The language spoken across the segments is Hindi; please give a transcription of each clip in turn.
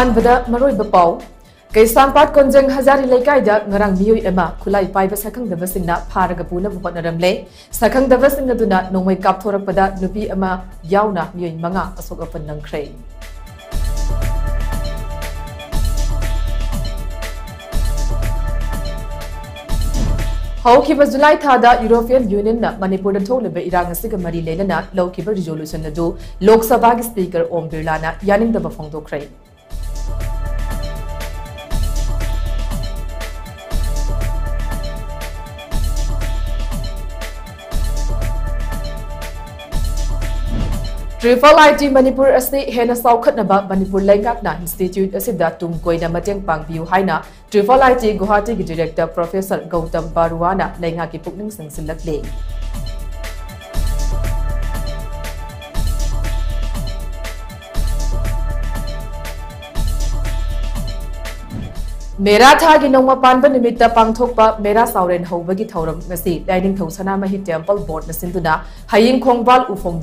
अहानबद मरोब पाव कैसामपाट कोंजंग हजारी लेकायदा ngarang miyoi ema khulai paiba sakhang dabasingna pharaga puna bhopanaramle sakhang dabasingna duna nongmai kap thorakpada nupi ema yauna miyoi manga asok apan nangkhre हौखिब जुलाई थादा यूरोपियन यूनियन न मणिपुर द थोले बे इरांग सिग मरी लेना लौखिब रिजोल्यूशन न दो लोकसभा के स्पीकर ओम बिरला ना यानिंग दब फोंग दोखरे ट्रिपल आईटी मनपुर हेन चौखटनब मनपुर लेंगाकना इंस्टीट्यूट असिदा तुम कोइना मतेंग पांगबियु हाइना ट्रिपल आईटी गुवाहाटी की डायरेक्टर प्रोफेसर गौतम बारुआना लेंगा की पुकनिंग संसिलकले मेरा थागी नौमा पानब निमित्त पांगथोकपा मेरा साउरेन हौबगी थौरम ngasi डाइनिंग थौ सनामहि टेंपल बोर्ड न सिंदुना हयिंग खोंगबाल उफोंग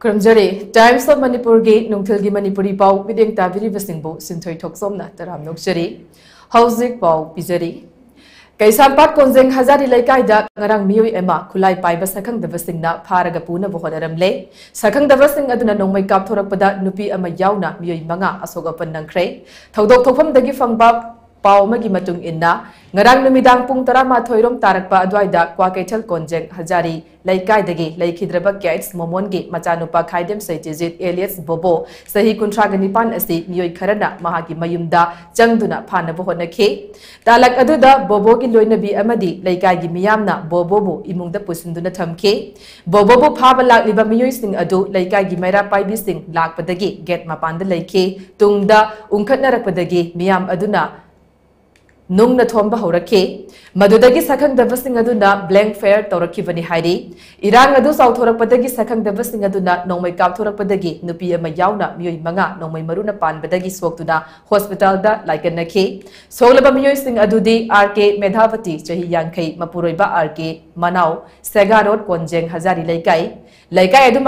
क्रमजरे टाइम्स ऑफ़ मणिपुर के नुंगथल की मणिपुरी पाव मिदेंग ताबिरिबसिंगबो सिंथोय थोक्सोमना तराम नोक्चरी हौजिक पाव पिजरी कैसापाट कोंजेंग हजारी लेकाइदा ngarang miyoi ema khulai paiba sakhangdabasingna pharaga puna bohodaramle sakhangdabasing aduna nongmai kapthorakpada nupi ama yauna miyoi manga asoga pan nangkhre thodok thokpham dagi fangba ꯄꯥꯎ ꯑꯃꯒꯤ ꯃꯇꯨꯡ ꯏꯟꯅ ꯉꯔꯥꯡ ꯅꯨꯃꯤꯗꯥꯡ ꯄꯨꯡ ꯇꯔꯥꯃꯥꯊꯣꯏꯔꯣꯝ ꯇꯥꯔꯛꯄ ꯑꯗꯨꯋꯥꯏꯗ ꯀ꯭ꯋꯥꯀꯩꯊꯦꯜ ꯀꯣꯟꯖꯦꯡ ꯍꯖꯥꯔꯤ ꯂꯩꯀꯥꯏꯗꯒꯤ ꯂꯩꯈꯤꯗ꯭ꯔꯕ ꯀꯦꯠꯁ ꯃꯣꯃꯣꯟꯒꯤ ꯃꯆꯥꯅꯨꯄꯥ ꯈꯥꯏꯗꯦꯝ ꯁꯩꯇꯤꯖꯤꯠ ꯑꯦꯂꯤꯌꯁ ꯕꯣꯕꯣ ꯆꯍꯤ ꯀꯨꯟꯊ꯭ꯔꯥꯒ ꯅꯤꯄꯥꯟ ꯑꯁꯤ ꯃꯤꯑꯣꯏ ꯈꯔꯅ ꯃꯍꯥꯛꯀꯤ ꯃꯌꯨꯝꯗ ꯆꯪꯗꯨꯅ ꯐꯥꯅꯕ ꯍꯣꯠꯅꯈꯤ ꯇꯥꯂꯛ ꯑꯗꯨꯗ ꯕꯣꯕꯣꯒꯤ ꯂꯣꯏꯅꯕꯤ ꯑꯃꯗꯤ ꯂꯩꯀꯥꯏꯒꯤ ꯃꯤꯌꯥꯝꯅ ꯕꯣꯕꯣꯕꯨ ꯏꯃꯨꯡꯗ ꯄꯨꯁꯤꯟꯗꯨꯅ ꯊꯝꯈꯤ ꯕꯣꯕꯣꯕꯨ ꯐꯥꯕ ꯂꯥꯛꯂꯤꯕ ꯃꯤꯑꯣꯏꯁꯤꯡ ꯑꯗꯨ ꯂꯩꯀꯥꯏꯒꯤ ꯃꯩꯔꯥ ꯄꯥꯏꯕꯤꯁꯤꯡ ꯂꯥꯛꯄꯗꯒꯤ ꯒꯦꯠ ꯃꯄꯥꯟꯗ ꯂꯩꯈꯤ ꯇꯨꯡꯗ ꯎꯪꯈꯠꯅꯔꯛꯄꯗꯒꯤ ꯃꯤꯌꯥꯝ ꯑꯗꯨꯅ नुंगना थोंब हौरखे मदुदगी सखंगदबसिंग अदुना ब्लैंक फेयर तौरखिबनि हाइरि इरांग अदु साउथोरपदगी सखंगदबसिंग अदुना मंगा नौम मरुना पानबदगी सोक्तुना हॉस्पिटल दा लाइकनखे सोलबा मियोय सिंग अदुदि आरके मेधावती चही यांखै मपुरोइबा आरके मनाव सेगारोट कौजें हजारी लेकाई लेकिन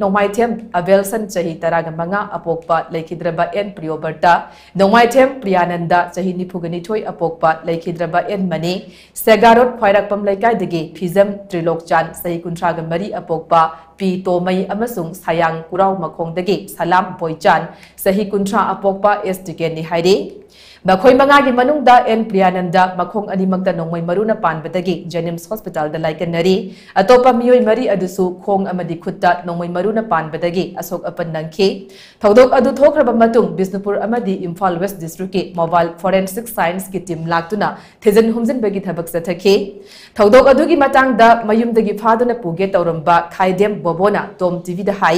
नौमाथेम मक्तदगी सन चाह तरग तराग मंगा अपोकपा लेखिद्रबा एन प्रियोबर्टा नौमाथेम प्रियानंद चाह निफुगनी थोय अपोकपा लेखिद्रबा एन मनी सेगारोट फायरकपम लेकिन फिजम त्रिलोक चान सही कुंथ्राग मरी अपोप पी तोमी सयांग सायांग मखोंद सलाम बोयचान सही कुंथ्रा अपोप एस टिकेनी ꯃꯈꯣꯏ ꯃꯉꯥꯒꯤ ꯃꯅꯨꯡꯗ ꯑꯦꯟ ꯄ꯭ꯔꯤꯌꯥꯅꯟꯗ ꯃꯈꯣꯡ ꯑꯅꯤꯃꯛꯇ ꯅꯣꯡꯃꯩ ꯃꯔꯨꯅ ꯄꯥꯟꯕꯗꯒꯤ ꯖꯦꯅꯤꯝꯁ ꯍꯣꯁꯄꯤꯇꯥꯜꯗ ꯂꯥꯏꯀꯠꯅꯔꯤ ꯑꯇꯣꯞꯄ ꯃꯤꯑꯣꯏ ꯃꯔꯤ ꯑꯗꯨꯁꯨ ꯈꯣꯡ ꯑꯃꯗꯤ ꯈꯨꯠꯇ ꯅꯣꯡꯃꯩ ꯃꯔꯨꯅ ꯄꯥꯟꯕꯗꯒꯤ ꯑꯁꯣꯛ ꯑꯄꯟ ꯅꯪꯈꯤ ꯊꯧꯗꯣꯛ ꯑꯗꯨ ꯊꯣꯛꯈ꯭ꯔꯕ ꯃꯇꯨꯡ ꯕꯤꯁꯅꯨꯄꯨꯔ ꯑꯃꯗꯤ ꯏꯝꯐꯥꯜ ꯋꯦꯁ ꯗꯤꯁꯇ꯭ꯔꯤꯛꯀꯤ ꯃꯣꯕꯥꯏꯜ ꯐꯣꯔꯦꯟꯁꯤꯛ ꯁꯥꯏꯟꯁꯀꯤ ꯇꯤꯝ ꯂꯥꯛꯇꯨꯅ ꯊꯤꯖꯤꯟ ꯍꯨꯝꯖꯤꯟꯕꯒꯤ ꯊꯕꯛ ꯆꯠꯊꯈꯤ ꯊꯧꯗꯣꯛ ꯑꯗꯨꯒꯤ ꯃꯇꯥꯡꯗ ꯃꯌꯨꯝꯗꯒꯤ ꯐꯥꯗꯨꯅ ꯄꯨꯒꯦ ꯇꯧꯔꯝꯕ ꯈꯥꯏꯗꯦꯝ ꯕꯣꯕꯣꯅ ꯇꯣꯝ ꯇꯤꯚꯤꯗ ꯍꯥꯏ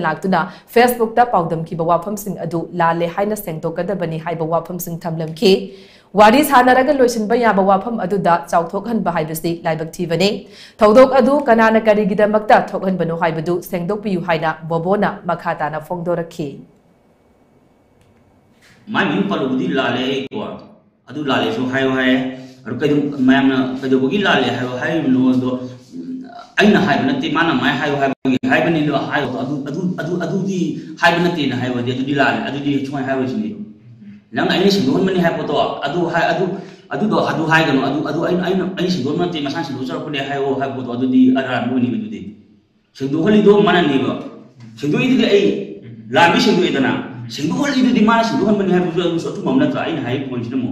ꯂꯥꯛꯇꯨꯅ ꯐꯦꯁꯕꯨꯛꯇ ꯄꯥꯎꯗꯝꯈꯤꯕ ꯋꯥꯐꯝꯁꯤꯡ ꯑꯗꯨ ꯂꯥꯜꯂꯦ ꯍꯥꯏꯅ ꯁꯦꯡꯗꯣꯛꯀꯗꯕꯅꯤ ꯍꯥꯏꯕ ꯋꯥꯐꯝꯁꯤꯡ ꯊꯝꯂꯝꯈꯤ ꯋꯥꯔꯤ ꯁꯥꯟꯅꯔꯒ ꯂꯣꯏꯁꯤꯟꯕ ꯌꯥꯕ ꯋꯥꯐꯝ ꯑꯗꯨꯗ ꯆꯥꯎꯊꯣꯛꯍꯟꯕ ꯍꯥꯏꯕꯁꯤ ꯂꯥꯏꯕꯛ ꯊꯤꯕꯅꯤ ꯊꯧꯗꯣꯛ ꯑꯗꯨ ꯀꯅꯥꯅ ꯀꯔꯤꯒꯤꯗꯃꯛꯇ ꯊꯣꯛꯍꯟꯕꯅꯣ ꯍꯥꯏꯕꯗꯨ ꯁꯦꯡꯗꯣꯛꯄꯤꯌꯨ ꯍꯥꯏꯅ ꯕꯣꯕꯣꯅ ꯃꯈꯥ ꯇꯥꯅ ꯐꯣꯡꯗꯣꯔꯛꯈꯤ ꯃꯥꯏ ꯃꯤꯡ ꯄꯜꯂꯨꯕꯗꯤ ꯂꯥꯜꯂꯦ ꯀꯣ ꯑꯗꯨ ꯂꯥꯜꯂꯦꯁꯨ ꯍꯥꯏꯌꯣ ꯍꯥꯏꯌꯦ ꯑꯗꯨ ꯀꯩꯗꯧ ꯃꯌꯥꯝꯅ ꯀꯩꯗꯧꯕꯒꯤ ꯂꯥꯜꯂꯦ ꯍꯥꯏꯌꯣ ꯍꯥꯏꯔꯤꯕꯅꯣ ꯑꯗꯣ aina haiba nate mana mai hayo haiba haiba ne lo hayo adu adu adu adu di haiba nate na haiba di adu di lal adu di chuma haiba shine lang aina sing don mani haiba to adu hai adu adu do adu hai gano adu adu aina aina aina shi don mani masan shi dozar kule hayo haiba to adu di ara mo ni bidu di shi do holi do mana ni ba shi do idi ai la sing shi do idana sing do holi idi di mana sing do mani haiba to adu so tu mamna to aina hai point na mo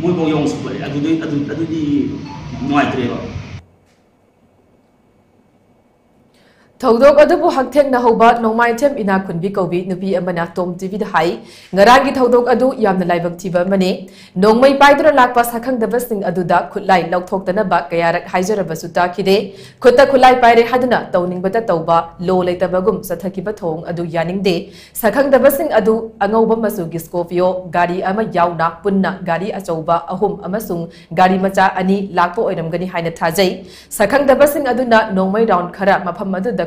muito bon a sport a du a do de. du di थौदोक अदबु हंगथेंग नहौबा इना खुनबी कौबी नुपी अमना तोम टीवी हाई ngaraangi थौदोक अदु यामना लाइबक थीबा मने नोंगमै पाइदरा लाकपा साखंग दबस सिंग अदुदा खुलाई लौथोकतना बा कयारक हाइजरबसु ताखिदे खुता खुलाई पाइरे हदना तौनिंग लो लेतबगुम सथकिबा थोंग अदु यानिंगदे साखंग दबस गाड़ी अमा याउना गाड़ी अचौबा अहुम गाड़ी मचा अनि लाकपो ओइरमगनि हाइना थाजै साखंग दबस मफम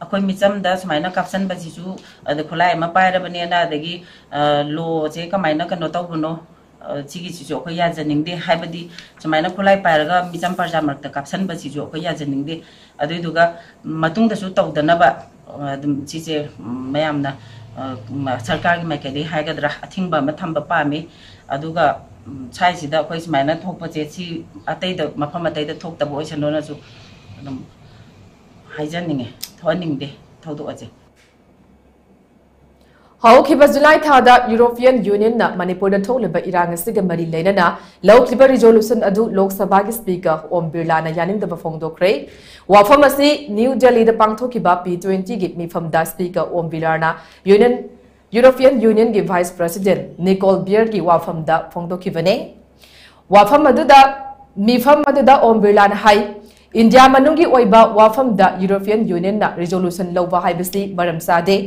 अखोई मिचम दा समाइना कापसन बजीजु, अद खुलाय मा पायरा बने ना दगी लो जे कमाइना कनो तो बनो चिगी चिजु अखोई या जनिंग दे हाय बदी समाइना मिचम परजा मरत कापसन बजीजु अखोई या जनिंग सरकार की मैं कहती है अथिंग थम्ब पामी। साइसीद अखोई सुमायन थोपचे अतद, मफम अतद थोतब होजनिंगे ꯊꯣꯛꯍꯟꯅꯤꯡꯗꯦ ꯊꯧꯗꯣꯛ ꯑꯁꯦ ꯍꯧꯈꯤꯕ ꯖꯨꯂꯥꯏ ꯊꯥꯗ ꯌꯨꯔꯣꯄꯤꯌꯟ ꯌꯨꯅꯤꯌꯟꯅ ꯃꯅꯤꯄꯨꯔꯗ ꯊꯣꯛꯂꯤꯕ ꯏꯔꯥꯡ ꯑꯁꯤꯒ ꯃꯔꯤ ꯂꯩꯅꯅ ꯂꯧꯈꯤꯕ ꯔꯤꯖꯣꯂꯨꯁꯟ ꯑꯗꯨ ꯂꯣꯛ ꯁꯚꯥꯒꯤ ꯁ꯭ꯄꯤꯀꯔ ꯑꯣꯝ ꯕꯤꯔꯂꯥꯅ ꯌꯥꯅꯤꯡꯗꯕ ꯐꯣꯡꯗꯣꯛꯈ꯭ꯔꯦ ꯋꯥꯐꯝ ꯑꯁꯤ ꯅ꯭ꯌꯨ ꯗꯦꯜꯂꯤꯗ ꯄꯥꯡꯊꯣꯛꯈꯤꯕ ꯄꯤ ꯇ꯭ꯋꯦꯟꯇꯤꯒꯤ ꯃꯤꯐꯝꯗ ꯁ꯭ꯄꯤꯀꯔ ꯑꯣꯝ ꯕꯤꯔꯂꯥꯅ ꯌꯨꯅꯤꯌꯟ ꯌꯨꯔꯣꯄꯤꯌꯟ ꯌꯨꯅꯤꯌꯟꯒꯤ ꯚꯥꯏꯁ ꯄ꯭ꯔꯁꯤꯗꯦꯟꯠ ꯅꯤꯀꯣꯜ ꯕꯤꯌꯔꯒꯤ ꯋꯥꯐꯝꯗ ꯐꯣꯡꯗꯣꯛꯈꯤꯕꯅꯤ ꯋꯥꯐꯝ ꯑꯗꯨꯗ ꯃꯤꯐꯝ ꯑꯗꯨꯗ ꯑꯣꯝ ꯕꯤꯔꯂꯥꯅ ꯍꯥꯏ ꯏꯟꯗꯤꯌꯥ ꯃꯅꯨꯡꯒꯤ ꯑꯣꯏꯕ ꯋꯥꯐꯝꯗ ꯌꯨꯔꯣꯄꯤꯌꯟ ꯌꯨꯅꯤꯌꯟꯅ ꯔꯤꯖꯣꯂꯨꯁꯟ ꯂꯧꯕ ꯍꯥꯏꯕꯁꯤ ꯃꯔꯝ ꯆꯥꯗꯦ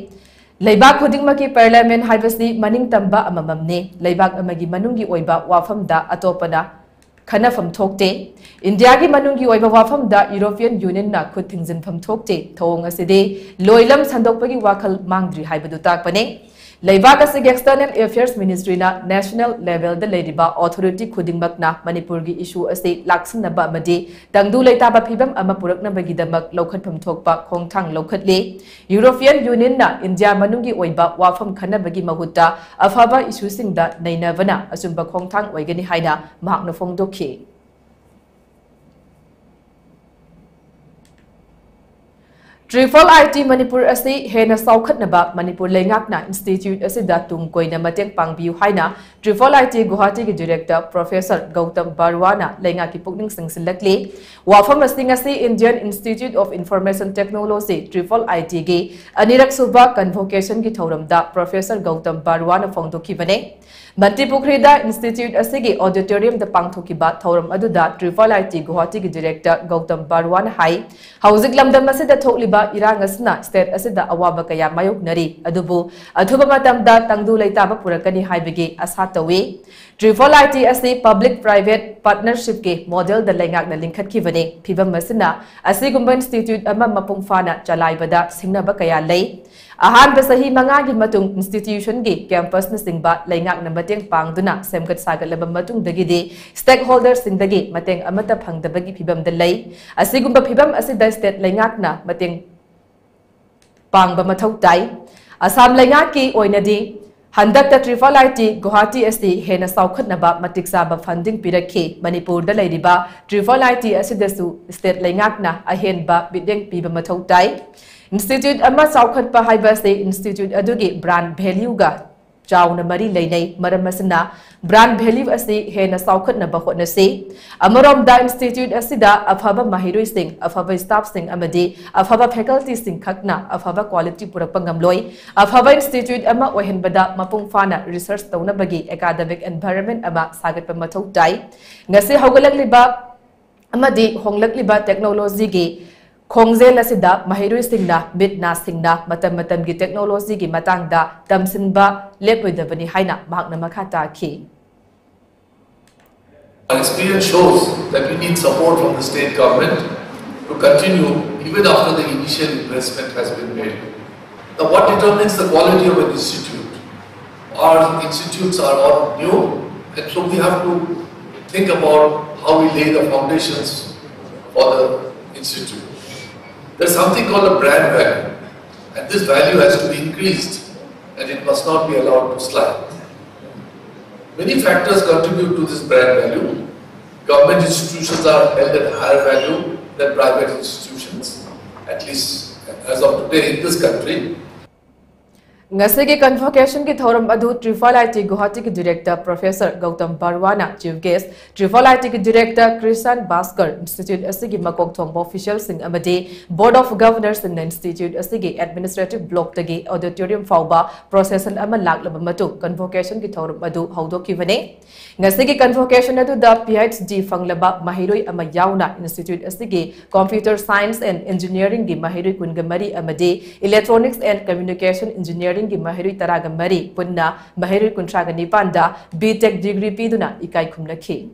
ꯂꯩꯕꯥꯛ ꯈꯨꯗꯤꯡꯃꯛꯀꯤ ꯄꯥꯔꯂꯤꯌꯥꯃꯦꯟ ꯍꯥꯏꯕꯁꯤ ꯃꯅꯤꯡ ꯇꯝꯕ ꯑꯃꯃꯝꯅꯤ ꯂꯩꯕꯥꯛ ꯑꯃꯒꯤ ꯃꯅꯨꯡꯒꯤ ꯑꯣꯏꯕ ꯋꯥꯐꯝꯗ ꯑꯇꯣꯞꯄꯅ ꯈꯟꯅꯐꯝ ꯊꯣꯛꯇꯦ ꯏꯟꯗꯤꯌꯥꯒꯤ ꯃꯅꯨꯡꯒꯤ ꯑꯣꯏꯕ ꯋꯥꯐꯝꯗ ꯌꯨꯔꯣꯄꯤꯌꯟ ꯌꯨꯅꯤꯌꯟꯅ ꯈꯨꯠ ꯊꯤꯡꯖꯤꯟꯐꯝ ꯊꯣꯛꯇꯦ ꯊꯧꯑꯣꯡ ꯑꯁꯤꯗꯤ ꯂꯣꯏꯂꯝ लेवाक असिगे एक्सटर्नल अफेयर्स मिनिस्ट्रीना नेशनल लेवलद लेरिबा अथॉरिटी खुदिंगमकना मणिपुरगी इशू असे लाक्सिंगनबा मदि तंगदु लेताबा फिबम यूरोपियन यूनियन इंडिया मनुंगी ओइबा वाफम खनबगी महुता अफाबा इशू सिंगदा नैनवना असुंबा खोंगथांग ट्रिपल आई टी मणिपुर असे हेन चौखटनबा मणिपुर लेंगाकना इंस्टीट्यूट तुम कोइना मतेंग पांगबियु ट्रिपल आई टी गुवाहाटी की डायरेक्टर प्रोफेसर गौतम बरवा की पुकनिंग सिंगसिलकले वाफम Indian Institute of Information Technology triple I T के अनिरक सुबा कन्वोकेशन की थौरमदा प्रोफेसर गौतम बरवा फोंदोखिबने ꯃꯟꯇꯤꯄꯨꯈ꯭ꯔꯤꯗ ꯏꯟꯁꯇꯤꯇ꯭ꯌꯨꯠ ꯑꯁꯤꯒꯤ ꯑꯣꯗꯤꯇꯣꯔꯤꯌꯝꯗ ꯄꯥꯡꯊꯣꯛꯈꯤꯕ ꯊꯧꯔꯝ ꯑꯗꯨꯗ ꯇ꯭ꯔꯤꯄꯜ ꯑꯥꯏ ꯇꯤ ꯒꯨꯋꯥꯍꯥꯇꯤꯒꯤ ꯗꯤꯔꯦꯛꯇꯔ ꯒꯧꯇꯝ ꯕꯥꯔꯋꯥꯅ ꯍꯥꯏ ꯍꯧꯖꯤꯛ ꯂꯝꯗꯝ ꯑꯁꯤꯗ ꯊꯣꯛꯂꯤꯕ ꯏꯔꯥꯡ ꯑꯁꯤꯅ ꯁ꯭ꯇꯦꯠ ꯑꯁꯤꯗ ꯑꯋꯥꯕ ꯀꯌꯥ ꯃꯥꯌꯣꯛꯅꯔꯤ ꯑꯗꯨꯕꯨ ꯑꯊꯨꯕ ꯃꯇꯝꯗ ꯇꯪꯗꯨ ꯂꯩꯇꯥꯕ ꯄꯨꯔꯛꯀꯅꯤ ꯍꯥꯏꯕꯒꯤ ꯑꯁꯥ ꯇꯧꯏ ꯇ꯭ꯔꯤꯄꯜ ꯑꯥꯏ ꯇꯤ ꯑꯁꯤ ꯄꯕ꯭ꯂꯤꯛ ꯄ꯭ꯔꯥꯏꯚꯦꯠ ꯄꯥꯔꯠꯅꯔꯁꯤꯞꯀꯤ ꯃꯣꯗꯦꯜꯗ ꯂꯩꯉꯥꯛꯅ ꯂꯤꯡꯈꯠꯈꯤꯕꯅꯤ ꯐꯤꯚꯝ ꯑꯁꯤꯅ ꯑꯁꯤꯒꯨꯝꯕ ꯏꯟꯁꯇꯤꯇ꯭ꯌꯨꯠ ꯑꯃ ꯃꯄꯨꯡ ꯐꯥꯅ ꯆꯂꯥꯏꯕꯗ ꯁꯤꯡꯅꯕ ꯀꯌా ꯂꯩ ꯑꯍꯥꯟꯕ ꯆꯍꯤ ꯃꯉꯥꯒꯤ ꯃꯇꯨꯡ ꯏꯟꯁꯇꯤꯇ꯭ꯌꯨꯁꯟꯒꯤ ꯀꯦꯝꯄꯁꯅꯆꯤꯡꯕ ꯂꯩꯉꯥꯛꯅ ꯃꯇꯦꯡ ꯄꯥꯡꯗꯨꯅ ꯁꯦꯝꯒꯠ ꯁꯥꯒꯠꯂꯕ ꯃꯇꯨꯡꯗꯒꯤꯗꯤ ꯁ꯭ꯇꯦꯛ ꯍꯣꯜꯗꯔꯁꯤꯡꯗꯒꯤ ꯃꯇꯦꯡ ꯑꯃꯠꯇ ꯐꯪꯗꯕꯒꯤ ꯐꯤꯚꯝꯗ ꯂꯩ ꯑꯁꯤꯒꯨꯝꯕ ꯐꯤꯚꯝ ꯑꯁꯤꯗ ꯁ꯭ꯇꯦꯠ ꯂꯩꯉꯥꯛꯅ ꯃꯇꯦꯡ ꯄꯥꯡꯕ ꯃꯊꯧ ꯇꯥꯏ ꯑꯁꯥꯝ ꯂꯩꯉꯥꯛꯀꯤ ꯑꯣꯏꯅꯗꯤ ꯍꯟꯗꯛꯇ ꯇ꯭ꯔꯤꯄꯜ ꯑꯥꯏ ꯇꯤ ꯒꯨꯋꯥꯍꯥꯇꯤ ꯑꯁꯤ ꯍꯦꯟꯅ ꯆꯥꯎꯈꯠꯅꯕ ꯃꯇꯤꯛ ꯆꯥꯕ ꯐꯟꯗꯤꯡ ꯄꯤꯔꯛꯈꯤ ꯃꯅꯤꯄꯨꯔꯗ ꯂꯩꯔꯤꯕ ꯇ꯭ꯔꯤꯄꯜ ꯑꯥꯏ ꯇꯤ ꯑꯁꯤꯗꯁꯨ ꯁ꯭ꯇꯦꯠ ꯂꯩꯉꯥꯛꯅ ꯑꯍꯦꯟꯕ ꯃꯤꯠꯌꯦꯡ ꯄꯤꯕ ꯃꯊꯧ ꯇꯥꯏ Institute uh, Ama Saukat Pahai Birthday Institute Aduge Brand Beluga Jauna Mari Lane Maramasana Brand Belu Asi Hena Saukat Nabahot Nase Amarom Da Institute Asida Afaba Mahiru Sing Afaba Staff Sing Amade Afaba Faculty Sing Kakna Afaba Quality Purapangamloi Afaba Institute Ama Wahin Bada Mapung Research Tona Bagi Academic Environment Ama Sagat Pamato Dai Nase Hogalagliba Amade Honglagliba Technology Gay ta Our experience shows that we need support from the state government to continue even after the initial investment has been made. Now what determines the quality of an institute? Our institutes are all new and so we have to think about how we lay the foundations for the institute. There's something called a brand value and this value has to be increased and it must not be allowed to slide. Many factors contribute to this brand value. Government institutions are held at a higher value than private institutions, at least as of today in this country. Adu triple IT Guwahati ki director professor Gautam Barwana chief guest triple IT ki director Krishan Baskar institute asigi makok thongba official sing amadi board of governors in the institute asigi administrative block tagi auditorium fauba procession ama laklaba matu convocation ki thoram adu haudo ki bane ngasigi convocation adu da PhD fanglaba mahiroi ama yauna institute asigi computer science and engineering gi mahiroi kungamari amadi electronics and communication engineering ꯏꯟꯖꯤꯅꯤꯌꯥꯔꯤꯡꯒꯤ ꯃꯍꯩꯔꯣꯏ ꯇꯔꯥꯒ ꯃꯔꯤ ꯄꯨꯟꯅ ꯃꯍꯩꯔꯣꯏ ꯀꯨꯟꯊ꯭ꯔꯥꯒ ꯅꯤꯄꯥꯟꯗ ꯕꯤꯇꯦꯛ ꯗꯤꯒ꯭ꯔꯤ ꯄꯤꯗꯨꯅ ꯏꯀꯥꯏ ꯈꯨꯝꯅꯈꯤ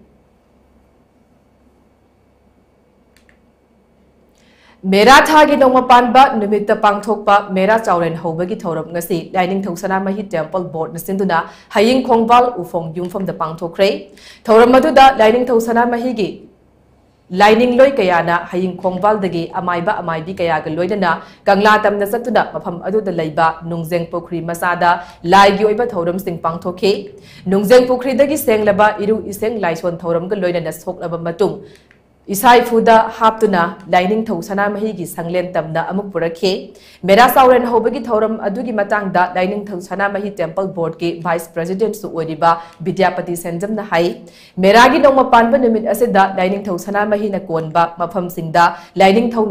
मेरा थागी नोंमा पानबा नुमित पांगथोकपा मेरा चावरेन हौबगी थौरम ngasi लाइनिंग थौसना मही टेम्पल बोर्ड नसिंदुना हायिंग खोंगबाल उफोंग युमफम द पांगथोखरे थौरम मदुदा लाइनिंग थौसना महीगी लाइनिंग लोई कयाना हयिंग खोंगबालदगी अमाइबा अमाइबी कयागा लोइदना कंगला तमना सतुना मफम अदुदा लैबा नुंगजेंग पुखरी मसादा लाइगी ओइबा थौरम सिंग पांगथोखे नुंगजेंग पुखरीदगी सेंगलबा इरु इसेंग लाइसोन थौरम ग सोलब इसाइफुदा हापतुना लाइनिंग थौ सनामही की संगलेन तमना पुरखे मेरा साउरेन होबगी थौरम अदुगी मतांगदा Lainingthou Sanamahi temple board के वाइस प्रेसिडेंट सु ओरिबा विद्यापति सेंजम न हाई मेरागी नोंग लाइनिंग थौ सनामही न कोनबा मफम सिंगदा लाइनिंग थौ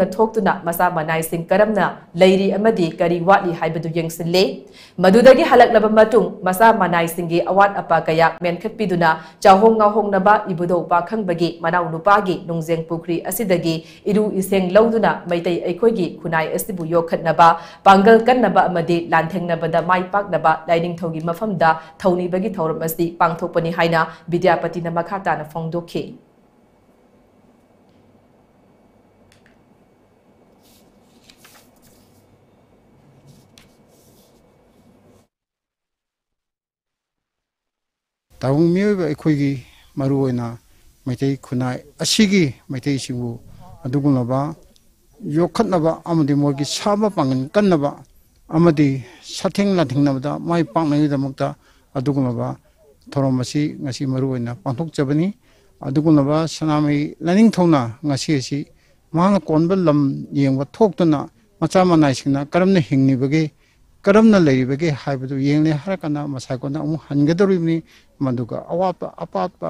मनाई सिंग करमना करी वाटली हाइबदु यंगसिले मदुदगी मनाई सिंगे अवात अपा कया मेनखतपिदुना चाहोंग गाहोंग नबा इबुदो मना ꯅꯨꯡꯖꯦꯡ ꯄꯨꯈ꯭ꯔꯤ ꯑꯁꯤ ꯑꯁꯤꯗꯒꯤ ꯏꯔꯨ ꯏꯁꯦꯡ ꯂꯧꯗꯨꯅ ꯃꯩꯇꯩ ꯑꯩꯈꯣꯏꯒꯤ ꯈꯨꯟꯅꯥꯏ ꯑꯁꯤꯕꯨ ꯌꯣꯛꯈꯠꯅꯕ ꯄꯥꯡꯒꯜ ꯀꯟꯅꯕ ꯑꯃꯗꯤ ꯂꯥꯟꯊꯦꯡꯅꯕꯗ ꯃꯥꯏ ꯄꯥꯛꯅꯕ ꯂꯥꯏꯅꯤꯡꯊꯧꯒꯤ ꯃꯐꯝꯗ ꯊꯧꯅꯤꯕꯒꯤ ꯊꯧꯔꯝ ꯑꯁꯤ ꯄꯥꯡꯊꯣꯛꯄꯅꯤ ꯍꯥꯏꯅ ꯕꯤꯗ꯭ꯌꯥꯄꯇꯤꯅ ꯃꯈꯥ ꯇꯥꯅ ꯐꯣꯡꯗꯣꯛꯈꯤ ꯇꯥꯎꯡ ꯃꯤꯑꯣꯏꯕ ꯑꯩꯈꯣꯏꯒꯤ ꯃꯔꯨꯑꯣꯏꯅ ꯃꯩꯇꯩ ꯈꯨꯟꯅꯥꯏ ꯑꯁꯤꯒꯤ ꯃꯩꯇꯩꯁꯤꯡꯕꯨ ꯑꯗꯨꯒꯨꯝꯂꯕ ꯌꯣꯛꯈꯠꯅꯕ ꯑꯃꯗꯤ ꯃꯣꯏꯒꯤ ꯁꯥꯕ ꯄꯥꯡꯒꯜ ꯀꯟꯅꯕ ꯑꯃꯗꯤ ꯁꯥꯊꯦꯡ ꯂꯥꯟꯊꯦꯡꯅꯕꯗ ꯃꯥꯏ ꯄꯥꯛꯅꯕꯒꯤꯗꯃꯛꯇ ꯑꯗꯨꯒꯨꯝꯂꯕ ꯊꯧꯔꯝ ꯑꯁꯤ ꯉꯁꯤ ꯃꯔꯨꯑꯣꯏꯅ ꯄꯥꯡꯊꯣꯛꯆꯕꯅꯤ ꯑꯗꯨꯒꯨꯝꯂꯕ ꯁꯅꯥꯃꯍꯤ ꯂꯥꯏꯅꯤꯡꯊꯧꯅ ꯉꯁꯤ ꯑꯁꯤ ꯃꯍꯥꯛꯅ ꯀꯣꯟꯕ ꯂꯝ ꯌꯦꯡꯕ ꯊꯣꯛꯇꯨꯅ ꯃꯆꯥ ꯃꯅꯥꯏꯁꯤꯡꯅ ꯀꯔꯝꯅ ꯍꯤꯡꯂꯤꯕꯒꯦ ꯀꯔꯝꯅ ꯂꯩꯔꯤꯕꯒꯦ ꯍꯥꯏꯕꯗꯨ ꯌꯦꯡꯂꯦ ꯍꯥꯏꯔꯀꯥꯟꯗ ꯃꯁꯥꯏꯀꯣꯟꯗ ꯑꯃꯨꯛ ꯍꯟꯒꯗꯧꯔꯤꯕꯅꯤ ꯃꯗꯨꯒ ꯑꯋꯥꯠꯄ ꯑꯄꯥꯠꯄ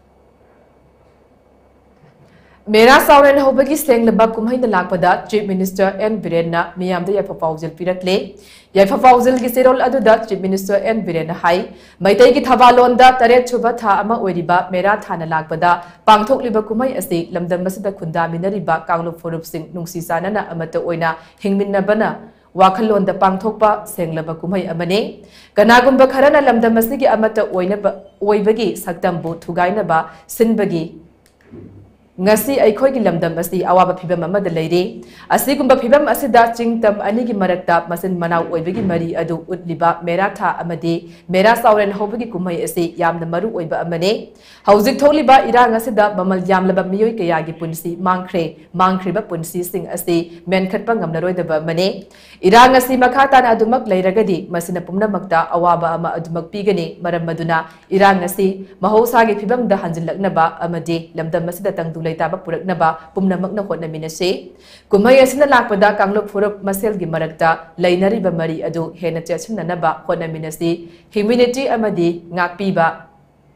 मेरा साउरेन होबगी सेंगलबा कुमहैन लाकपदा चीफ मिनिस्टर एन बिरेन मियाम याफा पाउजल पिरकले याफा की सेरोल चीफ मिनिस्टर एन बिरेन हाई। मैतै की थबालोन दा तरेत छुबा था मेरा थाना लाकपदा पांगथोकलिबा कुमहै असि लमदम मसदा खुंदा मिनरिबा सिंह नुंसी सानना अमत ओइना हिंगमिनबना वाखलोन कनागुंबा खरना लमदम मसिगी अमत ओइनबा bamal yamlaba miyoi kaya gi punsi mangkhre mangkhriba punsi sing asi menkhatpa ngamnaroi daba amane irang asi makha tan adumak leiragadi masina pumna makta awaba ama adumak pigani maram maduna irang asi mahausa gi phibam da hanjilaknaba amade lamdam asida tangdu ꯂꯩꯇꯥꯕ ꯄꯨꯔꯛꯅꯕ ꯄꯨꯝꯅꯃꯛꯅ ꯍꯣꯠꯅꯃꯤꯟꯅꯁꯤ ꯀꯨꯝꯍꯩ ꯑꯁꯤꯅ ꯂꯥꯛꯄꯗ ꯀꯥꯡꯂꯨꯞ ꯐꯨꯔꯨꯞ ꯃꯁꯦꯜꯒꯤ ꯃꯔꯛꯇ ꯂꯩꯅꯔꯤꯕ ꯃꯔꯤ ꯑꯗꯨ ꯍꯦꯟꯅ ꯆꯦꯠꯁꯤꯟꯅꯅꯕ ꯍꯣꯠꯅꯃꯤꯟꯅꯁꯤ ꯍ꯭ꯌꯨꯃꯤꯅꯤꯇꯤ ꯑꯃꯗꯤ ꯉꯥꯛꯄꯤꯕ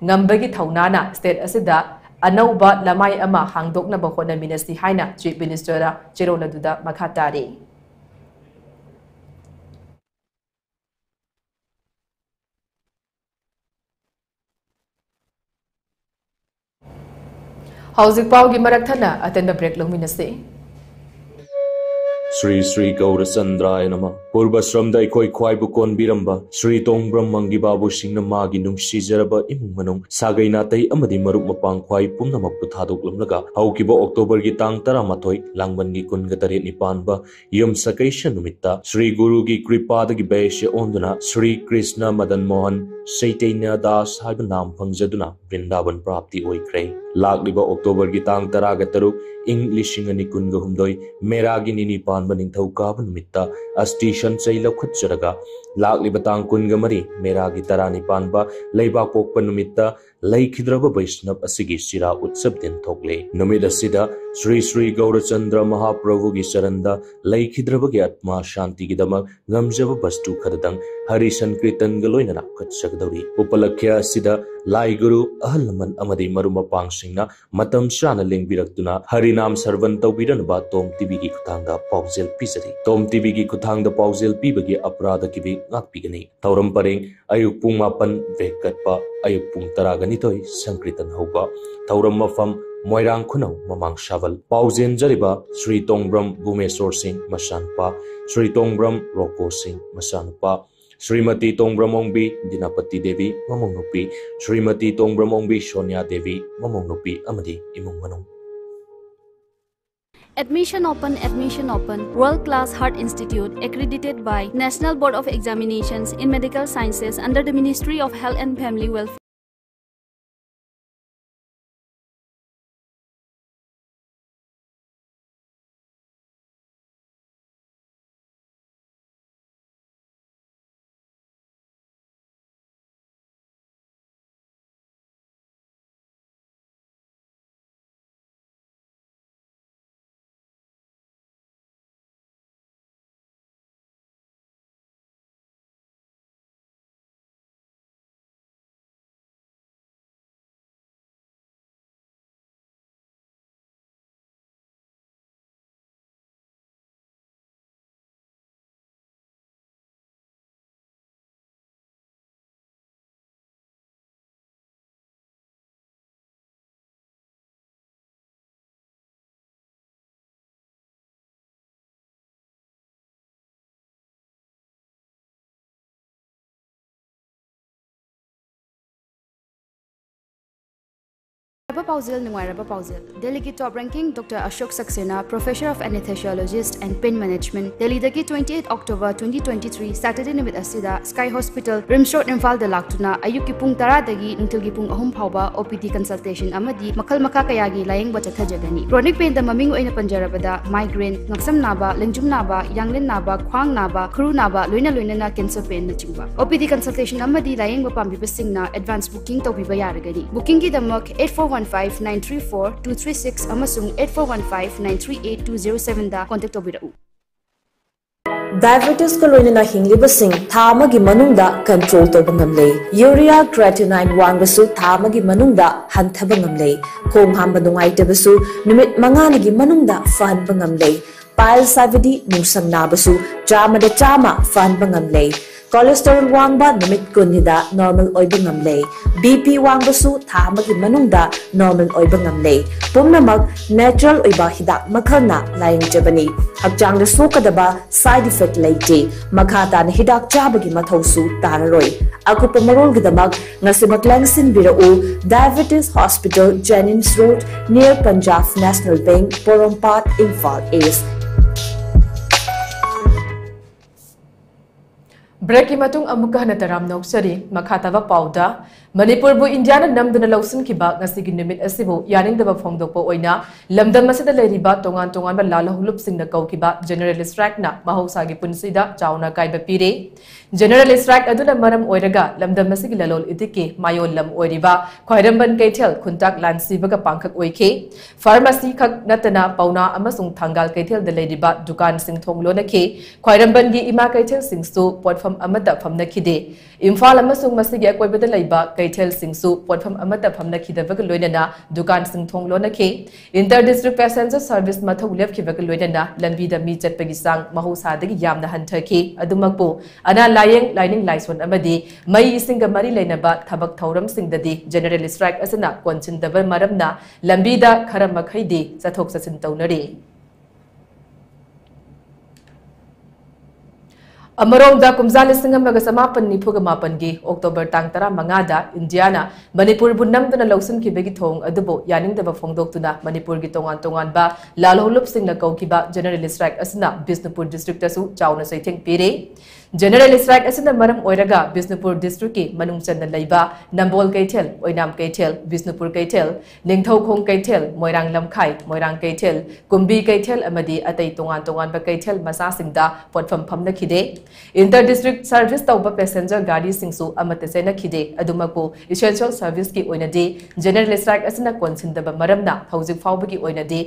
ꯉꯝꯕꯒꯤ ꯊꯧꯅꯥꯅ ꯁ꯭ꯇꯦꯠ ꯑꯁꯤꯗ अनौबा लमाई अमा हांगदोकनबा होनामिनसी हाइना चीफ मिनिस्टर चेरोल अदुदा मखा तारी हौजिक पाउगी मरक थना अतेंद ब्रेक लौमिनसे श्री श्री गौरचंद्राय नम पूर्वश्रमद अखोई ख्वाइबु कोनबिरंबा श्री तोंग्रम मंगी बाबू सिंह मागी नुंसीजरब इमुंग मनों सागै नातै मरुप मपांग हौकिबो अक्टोबर की तांग तरा मथोई लांगबन की कुनग तरे निपानबा यम नुमित्ता श्री गुरु की कृपादगी चैतन्य दास नाम फंजना वृंदावन प्राप्ति लाब ओक्टोबर की तंग तरग तरुक इं लिंगद मेरा की निपाब निथौका अस्टिशन चय लौखर लाब तंग कुन मरी मेरा की तरह निपाब लेबा पोप ꯂꯩꯈꯤꯗ꯭ꯔꯕ ꯚꯩꯁꯅꯕ ꯑꯁꯤꯒꯤ ꯁꯤꯔꯥ ꯎꯠꯁꯕ ꯇꯦꯟꯊꯣꯛꯂꯦ ꯅꯨꯃꯤꯠ ꯑꯁꯤꯗ ꯁ꯭ꯔꯤ ꯁ꯭ꯔꯤ ꯒꯧꯔꯆꯟꯗ꯭ꯔ ꯃꯍꯥꯄ꯭ꯔꯚꯨꯒꯤ ꯆꯔꯟꯗ ꯂꯩꯈꯤꯗ꯭ꯔꯕꯒꯤ ꯑꯠꯃꯥ ꯁꯥꯟꯇꯤꯒꯤꯗꯃꯛ ꯉꯝꯖꯕ ꯕꯁꯇꯨ ꯈꯔꯗꯪ ꯍꯔꯤ ꯁꯟꯀ꯭ꯔꯤꯇꯟꯒ ꯂꯣꯏꯅꯅ ꯈꯠꯆꯒꯗꯧꯔꯤ ꯎꯄꯂꯛꯈ꯭ꯌ ꯑꯁꯤꯗ लाई गुरु अहल मन अमदे मरुम पांग सिंह ना मतम शान लिंग बिरक्तुना हरि नाम सर्वन तो बिरन बा तोम तिबी की कुतांग दा पाउजेल पीजरे तोम तिबी की कुतांग दा पाउजेल पी बगे अपराध की भी आप पी गने तौरम परिंग अयुक पुंग मापन वेकत पा अयुक पुंग तरागनी तोई संक्रितन होगा तौरम मफम मोयरांग खुनो ममांग शावल पाउजेन जरिबा श्री तोंगब्रम भूमेश्वर सिंह मशानपा श्री तोंगब्रम रोको सिंह मशानपा श्रीमती तोंग्रमोंबी दिनापति देवी ममोंगनुपी श्रीमती तोंग्रमोंबी सोनिया देवी ममोंगनुपी अमदी इमुंग मनुंग Admission Open Admission Open World Class Heart Institute accredited by National Board of Examinations in Medical Sciences under the Ministry of Health and Family Welfare Pauzil Nungairaba Pauzil. Delegate top ranking Dr. Ashok Saxena, Professor of Anesthesiologist and Pain Management. Delhi Dagi 28 October 2023, Saturday Nimit Asida, Sky Hospital, Rims Road, Imphal Laktuna, Ayuki Pung Tara Dagi, Nuntil Pung Ahum Pauba, OPD consultation Amadi, Makal Makakayagi, Laying Bachata Jagani. Chronic pain the Mamingo in a Panjarabada, migraine, Naksam Naba, Lengjum Naba, Yanglin Naba, Kwang Naba, Kru Naba, Luina Luina cancer pain Nachimba. OPD consultation Amadi, Laying Bapam Bibasingna, advance booking to Bibayaragani. Booking the Muk 841 8415934 amasung 8415938207 da contact tobirau diabetes को लोइना हिंगलिबसिंग थामगी मनुंगदा कंट्रोल वांगबसु थामगी मनुंगदा हंथब ngamle पाइल साविदी नुसंग नाबसु चामदा चामा cholesterol hidak makhalna laing jabani hakjang da sokadaba side effect leite makhata na hidak chabagi mathausu tararoi akupa marol gidamak ngasimak langsin birau diabetes hospital jennings road near punjab national bank porompat break की मतुंग अमुक हन तराम नौसरी मखातब पाउदा मणिपुर बु इंडिया नमदन लौसन की बाग ngasi gi numit asibu yaning daba phongdok po oina lamdam masida leriba tongan tongan ba lala hulup sing na kau ki ba general strike na mahausa gi punsida chauna kai ba pire general strike aduna maram oiraga lamdam masigi lalol idike mayol lam oiriba khwairamban kaitel khuntak lansi baga pangkhak oike pharmacy khak natana pauna amasung thangal kaitel da leriba dukan sing thonglo na ke khwairamban gi ima kaitel sing su port ꯄꯣꯠꯐꯝ ꯑꯃꯗ ꯐꯝꯅꯈꯤꯗꯦ ꯏꯝꯐꯥꯜ ꯑꯃꯁꯨꯡ ꯃꯁꯤꯒꯤ ꯑꯀꯣꯏꯕꯗ ꯂꯩꯕ ꯀꯩꯊꯦꯜꯁꯤꯡꯁꯨ ꯄꯣꯠꯐꯝ ꯑꯃꯗ ꯐꯝꯅꯈꯤꯗꯕꯒ ꯂꯣꯏꯅꯅ ꯗꯨꯀꯥꯟꯁꯤꯡ ꯊꯣꯡ ꯂꯣꯟꯅꯈꯤ ꯏꯟꯇꯔ ꯗꯤꯁꯇ꯭ꯔꯤꯛ ꯄꯦꯁꯦꯟꯖꯔ ꯁꯔꯚꯤꯁ ꯃꯊꯧ ꯂꯦꯞꯈꯤꯕꯒ ꯂꯣꯏꯅꯅ ꯂꯝꯕꯤꯗ ꯃꯤ ꯆꯠꯄꯒꯤ ꯆꯥꯡ ꯃꯍꯧꯁꯥꯗꯒꯤ ꯌꯥꯝꯅ ꯍꯟꯊꯈꯤ ꯑꯗꯨꯃꯛꯄꯨ ꯑꯅꯥ लाइंग लाइनिंग लाइसोन मई इसिंग मरी लेना थबक थौरम जनरल स्ट्राइक असना कौनसीब मरम लंबी खर मखदी चथो चसिन तौनरी अमरों कुमजा लिंग चमापन निफुमापन की ओक्टोबर तंग तरह इंडिया मनपुर नमसकी थोंब फोंदना मनपुर की तोान तोान लाहौलूब जेनेरल स्ट्राइक बिजनपुर डिस्ट्रिक्ट चौना चैथें पीरें बिष्णुपुर डिस्ट्रिक्ट तसु चाउना सैथेंग पीरे जनरल स्ट्राइक असना मरम ओइरगा बिष्णुपुर डिस्ट्रिक्ट की मनुंग नंबोल कैथेल ओइनाम कैथेल बिष्णुपुर कैथेल निंगथौ खोंग कैथेल मोइरांग लमखाई मोइरांग कैथेल कुंबी कैथेल अतै तोंगान तोंगान बा कैथेल मसा सिंगदा पोटफम फमनखिदे इंटर डिस्ट्रिक्ट सर्विस तौब पैसेंजर गाड़ी सिंगसु अमत सेनखिदे अदुमकु इसेंशियल सर्विस की ओइनदे जनरल स्ट्राइक असना कोनसिंदबा मरमना हौजिक फाउबगी ओइनदे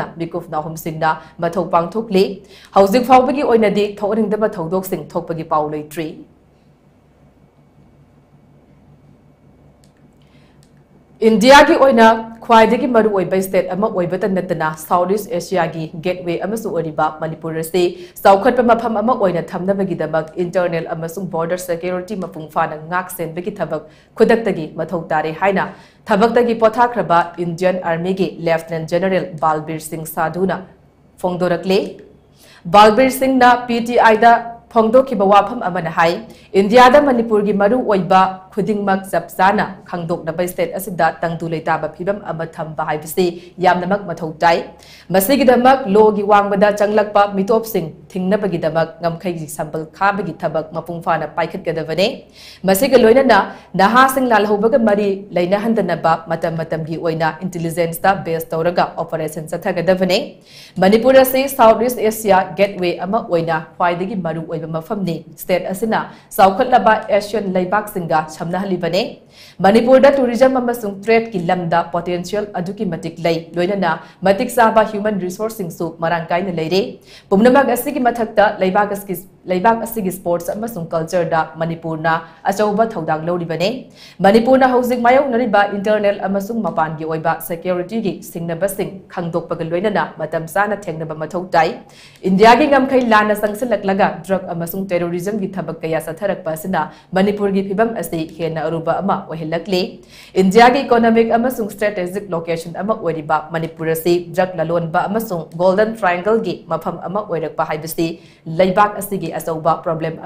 अयत अपन पीबगी पाउ लेते जनरल स्ट्राइक असदा थोकनिंगदबा थौदोक थोकतनबा डिस्ट्रिक्ट पुलिस na इंडिया की ओना ख्वाई मूब स्टेट नतना साउथ एशिया की गेटवे मणिपुर से चौखट मफम थम इंटरनेल बॉर्डर सेक्यूरीटी मूफान की मौ तारे है पोथाब इंडियन आर्मी की लेफ्टन जनरल बालबीर सिंह साधुना फोदर Balbir Singh P T I फोदी वफम इंडिया मणिपुर की tai masigi damak lo gi wangbada changlakpa mitop sing thingnabagi damak ngamkhai gi sambal khabagi thabak mapung fana paikhat gadavane masigi loinana naha sing lalhobaga mari leina handanaba matam matam gi oina intelligence ta base tawraga operation sathagadavane manipur ase south east asia gateway ama oina khwaidagi maru oiba mafamni state asina saukhatlaba asian leibak singa सामना बने pumnamak asigi mathakta leibak asigi leibak asigi sports amasung culture da manipur na achauba thodang loribane manipur na housing mayau nariba internal amasung mapan gi oiba security gi singnaba sing khangdok pagal loinana matam sana thengnaba mathau tai india gi ngamkhai lana sangsilaklaga drug amasung terrorism होलक्ले इंडिया की इकोनॉमिक स्ट्रेटेजिक लोकेशन मनपुर से ड्रग ललोब गोल्डन ट्राइंगल की मफम्बाब अचौब problem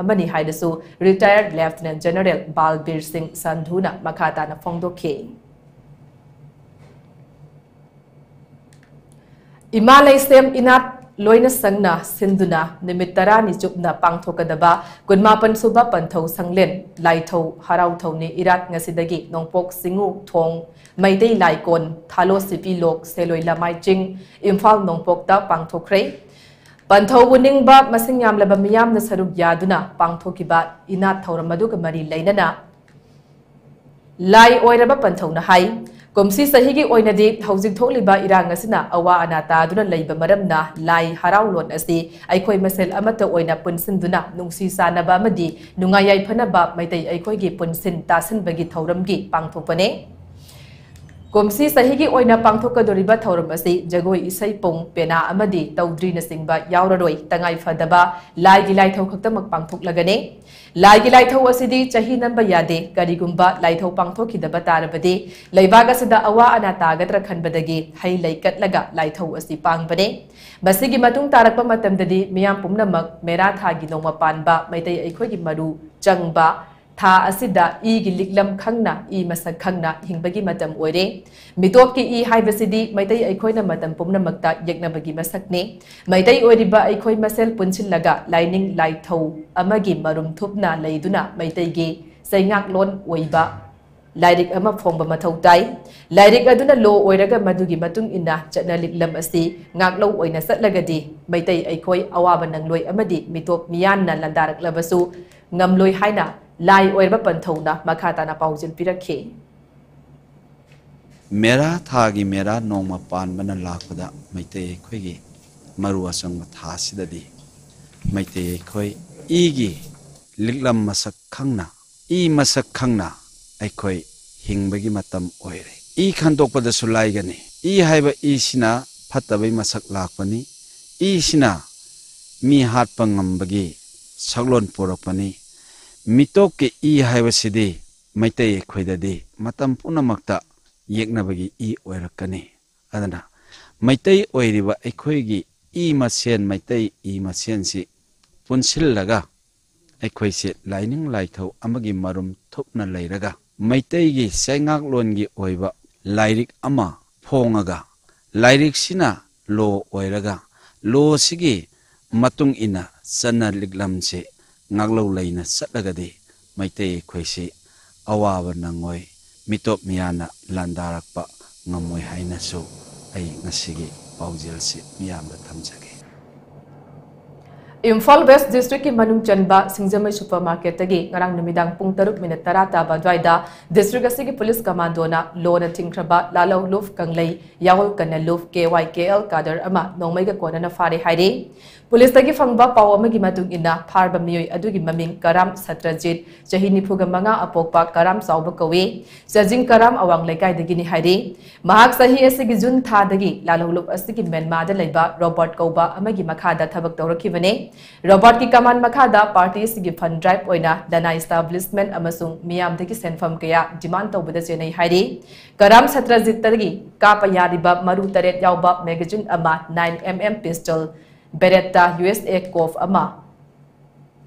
retired lieutenant general Balbir Singh संधुना मखाता फोदे इमा लेम इनाट ꯂꯣꯏꯅ ꯁꯪꯅ ꯁꯤꯟꯗꯨꯅ ꯅꯨꯃꯤꯠ ꯇꯔꯥꯅꯤ ꯆꯨꯞꯅ ꯄꯥꯡꯊꯣꯛꯀꯗꯕ ꯀꯨꯟꯃꯥꯄꯟ ꯁꯨꯕ ꯄꯟꯊꯧ ꯁꯪꯂꯦꯟ ꯂꯥꯏꯊꯧ ꯍꯔꯥꯎꯊꯧꯅꯤ ꯏꯔꯥꯠ ꯉꯁꯤꯗꯒꯤ ꯅꯣꯡꯄꯣꯛ ꯁꯤꯡꯎ ꯊꯣꯡ ꯃꯩꯇꯩ ꯂꯥꯏꯀꯣꯟ ꯊꯥꯂꯣ ꯁꯤꯄꯤ ꯂꯣꯛ ꯁꯦꯂꯣꯏ ꯂꯃꯥꯏ ꯆꯤꯡ ꯏꯝꯐꯥꯜ ꯅꯣꯡꯄꯣꯛꯇ ꯄꯥꯡꯊꯣꯛꯈ꯭ꯔꯦ ꯄꯟꯊꯧꯕꯨ ꯅꯤꯡꯕ ꯃꯁꯤꯡ ꯌꯥꯝꯂꯕ ꯃꯤꯌꯥꯝꯅ ꯁꯔꯨꯛ ꯌꯥꯗꯨꯅ ꯄꯥꯡꯊꯣꯛꯈꯤꯕ ꯏꯅꯥꯠ ꯊꯧꯔꯝ ꯑꯗꯨꯒ ꯃꯔꯤ ꯂꯩꯅꯅ ꯂꯥꯏ ꯑꯣꯏꯔꯕ ꯄꯟꯊꯧꯅ ꯍꯥꯏ ta pangthokre panthau buning ba masing yam laba miyam na saruk yaduna pangthokiba inat thauramadu ka mari leinana lai oiraba panthau na hai ꯀꯨꯝꯁꯤ ꯆꯍꯤꯒꯤ ꯑꯣꯏꯅꯗꯤ ꯍꯧꯖꯤꯛ ꯊꯣꯛꯂꯤꯕ ꯏꯔꯥꯡ ꯑꯁꯤꯅ ꯑꯋꯥ ꯑꯅꯥ ꯇꯥꯗꯨꯅ ꯂꯩꯕ ꯃꯔꯝꯅ ꯂꯥꯏ ꯍꯔꯥꯎꯂꯣꯟ ꯑꯁꯤ ꯑꯩꯈꯣꯏ ꯃꯁꯦꯜ ꯑꯃꯠꯇ ꯑꯣꯏꯅ ꯄꯨꯟꯁꯤꯟꯗꯨꯅ ꯅꯨꯡꯁꯤ ꯆꯥꯟꯅꯕ ꯑꯃꯗꯤ ꯅꯨꯡꯉꯥꯏ ꯌꯥꯏꯐꯅꯕ ꯃꯩꯇꯩ ꯑꯩꯈꯣꯏꯒꯤ ꯄꯨꯟꯁꯤꯟ ꯇꯥꯁꯤꯟꯕꯒꯤ ꯊꯧꯔꯝꯒꯤ ꯄꯥꯡꯊꯣꯛꯄꯅꯤ ꯀꯨꯝꯁꯤ ꯆꯍꯤꯒꯤ ꯑꯣꯏꯅ ꯄꯥꯡꯊꯣꯛꯀꯗꯧꯔꯤꯕ ꯊꯧꯔꯝ ꯑꯁꯤ ꯖꯒꯣꯏ ꯏꯁꯩ ꯄꯨꯡ ꯄꯦꯅꯥ ꯑꯃꯗꯤ ꯇꯧꯗ꯭ꯔꯤꯅꯆꯤꯡꯕ ꯌꯥꯎꯔꯔꯣꯏ ꯇꯉꯥꯏ ꯐꯗꯕ ꯂꯥꯏꯒꯤ ꯂꯥꯏꯊꯧ ꯈꯛꯇꯃꯛ ꯄꯥꯡꯊꯣꯛꯂꯒꯅꯤ ꯂꯥꯏꯒꯤ ꯂꯥꯏꯊꯧ ꯑꯁꯤꯗꯤ ꯆꯍꯤ ꯅꯝꯕ ꯌꯥꯗꯦ ꯀꯔꯤꯒꯨꯝꯕ ꯂꯥꯏꯊꯧ ꯄꯥꯡꯊꯣꯛꯈꯤꯗꯕ ꯇꯥꯔꯕꯗꯤ ꯂꯩꯕꯥꯛ ꯑꯁꯤꯗ ꯑꯋꯥ ꯑꯅꯥ ꯇꯥꯒꯗ꯭ꯔꯥ ꯈꯟꯕꯗꯒꯤ ꯍꯩ ꯂꯩ ꯀꯠꯂꯒ ꯂꯥꯏꯊꯧ ꯑꯁꯤ ꯄꯥꯡꯕꯅꯤ ꯃꯁꯤꯒꯤ ꯃꯇꯨꯡ ꯇꯥꯔꯛꯄ ꯃꯇꯝꯗꯗꯤ ꯃꯤꯌꯥꯝ ꯄꯨꯝꯅꯃꯛ ꯃꯦꯔꯥ ꯊꯥꯒꯤ ꯅꯣꯡꯃ ꯄꯥꯟꯕ ꯃꯩꯇꯩ ꯑꯩꯈꯣꯏꯒꯤ ꯃꯔꯨ ꯆꯪꯕ ꯊꯥ ꯑꯁꯤꯗ ꯏꯒꯤ ꯂꯤꯛꯂꯝ ꯈꯪꯅ ꯏ ꯃꯁꯛ ꯈꯪꯅ ꯍꯤꯡꯕꯒꯤ ꯃꯇꯝ ꯑꯣꯏꯔꯦ ꯃꯤꯇꯣꯞꯀꯤ ꯏ ꯍꯥꯏꯕꯁꯤꯗꯤ ꯃꯩꯇꯩ ꯑꯩꯈꯣꯏꯅ ꯃꯇꯝ ꯄꯨꯝꯅꯃꯛꯇ ꯌꯦꯛꯅꯕꯒꯤ ꯃꯁꯛꯅꯤ ꯃꯩꯇꯩ ꯑꯣꯏꯔꯤꯕ ꯑꯩꯈꯣꯏ ꯃꯁꯦꯜ ꯄꯨꯟꯁꯤꯜꯂꯒ ꯂꯥꯏꯅꯤꯡ ꯂꯥꯏꯊꯧ ꯑꯃꯒꯤ ꯃꯔꯨꯝ ꯊꯨꯞꯅ ꯂꯩꯗꯨꯅ ꯃꯩꯇꯩꯒꯤ ꯆꯩꯉꯥꯛꯂꯣꯟ ꯑꯣꯏꯕ ꯂꯥꯏꯔꯤꯛ ꯑꯃ ꯐꯣꯡꯕ ꯃꯊꯧ ꯇꯥꯏ ꯂꯥꯏꯔꯤꯛ ꯑꯗꯨꯅ ꯂꯣ ꯑꯣꯏꯔꯒ ꯃꯗꯨꯒꯤ ꯃꯇꯨꯡ ꯏꯟꯅ ꯆꯠꯅ ꯂꯤꯛꯂꯝ ꯑꯁꯤ ꯉꯥꯛꯂꯧ ꯑꯣꯏꯅ ꯆꯠꯂꯒꯗꯤ ꯃꯩꯇꯩ ꯑꯩꯈꯣꯏ ꯑꯋꯥꯕ ꯅꯪꯂꯣꯏ ꯑꯃꯗꯤ ꯃꯤꯇꯣꯞ ꯃꯤꯌꯥꯟꯅ ꯂꯟꯗꯥꯔꯛꯂꯕꯁꯨ ꯉꯝꯂꯣꯏ ꯍꯥꯏꯅ ꯂꯥꯏ ꯑꯣꯏꯔꯕ ꯄꯟꯊꯧꯅ ꯃꯈꯥ ꯇꯥꯅ ꯄꯥꯎꯖꯦꯜ ꯄꯤꯔꯛꯈꯤ ꯃꯦꯔꯥ ꯊꯥꯒꯤ ꯃꯦꯔꯥ ꯅꯣꯡꯃ ꯄꯥꯟꯕꯅ ꯂꯥꯛꯄꯗ ꯃꯩꯇꯩ ꯑꯩꯈꯣꯏꯒꯤ ꯃꯔꯨ ꯑꯆꯪꯕ ꯊꯥꯁꯤꯗꯗꯤ ꯃꯩꯇꯩ ꯑꯩꯈꯣꯏ ꯏꯒꯤ ꯂꯤꯛꯂꯝ ꯃꯁꯛ ꯈꯪꯅ ꯏ ꯃꯁꯛ ꯈꯪꯅ ꯑꯩꯈꯣꯏ ꯍꯤꯡꯕꯒꯤ ꯃꯇꯝ ꯑꯣꯏꯔꯦ ꯏ ꯈꯟꯗꯣꯛꯄꯗꯁꯨ ꯂꯥꯏꯒꯅꯤ ꯏ ꯍꯥꯏꯕ ꯏꯁꯤꯅ ꯐꯠꯇꯕꯩ ꯃꯁꯛ ꯂꯥꯛꯄꯅꯤ ꯏꯁꯤꯅ ꯃꯤ ꯍꯥꯠꯄ ꯉꯝꯕꯒꯤ ꯁꯛꯂꯣꯟ ꯄꯨꯔꯛꯄꯅꯤ i sina mi hat pangambagi saglon porakpani mitok ke i haiba sidi maite khoidadi matam punamakta yeknabagi i oirakani adana maite oiriba aikhoigi i masen maite i masen si punsillaga ꯑꯩꯈꯣꯏꯁꯦ ꯂꯥꯏꯅꯤꯡ ꯂꯥꯏꯊꯧ ꯑꯃꯒꯤ ꯃꯔꯨꯝ ꯊꯨꯞꯅ ꯂꯩꯔꯒ ꯃꯩꯇꯩꯒꯤ ꯆꯩꯉꯥꯛꯂꯣꯟꯒꯤ ꯑꯣꯏꯕ ꯂꯥꯏꯔꯤꯛ ꯑꯃ ꯐꯣꯡꯉꯒ ꯂꯥꯏꯔꯤꯛꯁꯤꯅ ꯂꯣ ꯑꯣꯏꯔꯒ ꯂꯣꯁꯤꯒꯤ ꯃꯇꯨꯡ ꯏꯟꯅ ꯆꯠꯅ ꯂꯤꯛꯂꯝꯁꯦ ꯉꯥꯛꯂꯧ ꯂꯩꯅ ꯆꯠꯂꯒꯗꯤ ꯃꯩꯇꯩ ꯑꯩꯈꯣꯏꯁꯤ ꯑꯋꯥꯕ ꯅꯪꯉꯣꯏ ꯃꯤꯇꯣꯞ ꯃꯤꯌꯥꯅ ꯂꯥꯟꯗꯥꯔꯛꯄ ꯉꯝꯃꯣꯏ ꯍꯥꯏꯅꯁꯨ ꯑꯩ ꯉꯁꯤꯒꯤ ꯄꯥꯎꯖꯦꯜꯁꯤ ꯃꯤꯌꯥꯝꯗ ꯊꯝꯖꯒꯦ Imphal West District ki manung chanba Singjamai Supermarket tagi ngarang numidang pung taruk minit tara taba dwaida district asigi police commando na law na tingkraba lalaw luf kanglay yawal kana luf KYKL kadar ama nongmay ga kona na fare haire police फंगबा पाव अमगी मतुंग इना कराम सत्रजित चही निफुगा मंगा अपोकपा कराम साउब कवे सजिंग कराम अवांग लेकाय महाक सही असगी जुन था दगी लालोलुप असगी मेनमा द लेबा रोबोट कौबा अमगी मखादा थबक की कमान मखादा पार्टी असगी फंड ड्राइव ओइना दना एस्टैब्लिशमेंट अमसुंग मियाम दगी सेनफम कया डिमांड तौबदा हाइरे कराम सत्रजित तगी कापा यारिबा मरु तरेत मैगजीन अमा 9 mm pistol Beretta USA Cof ama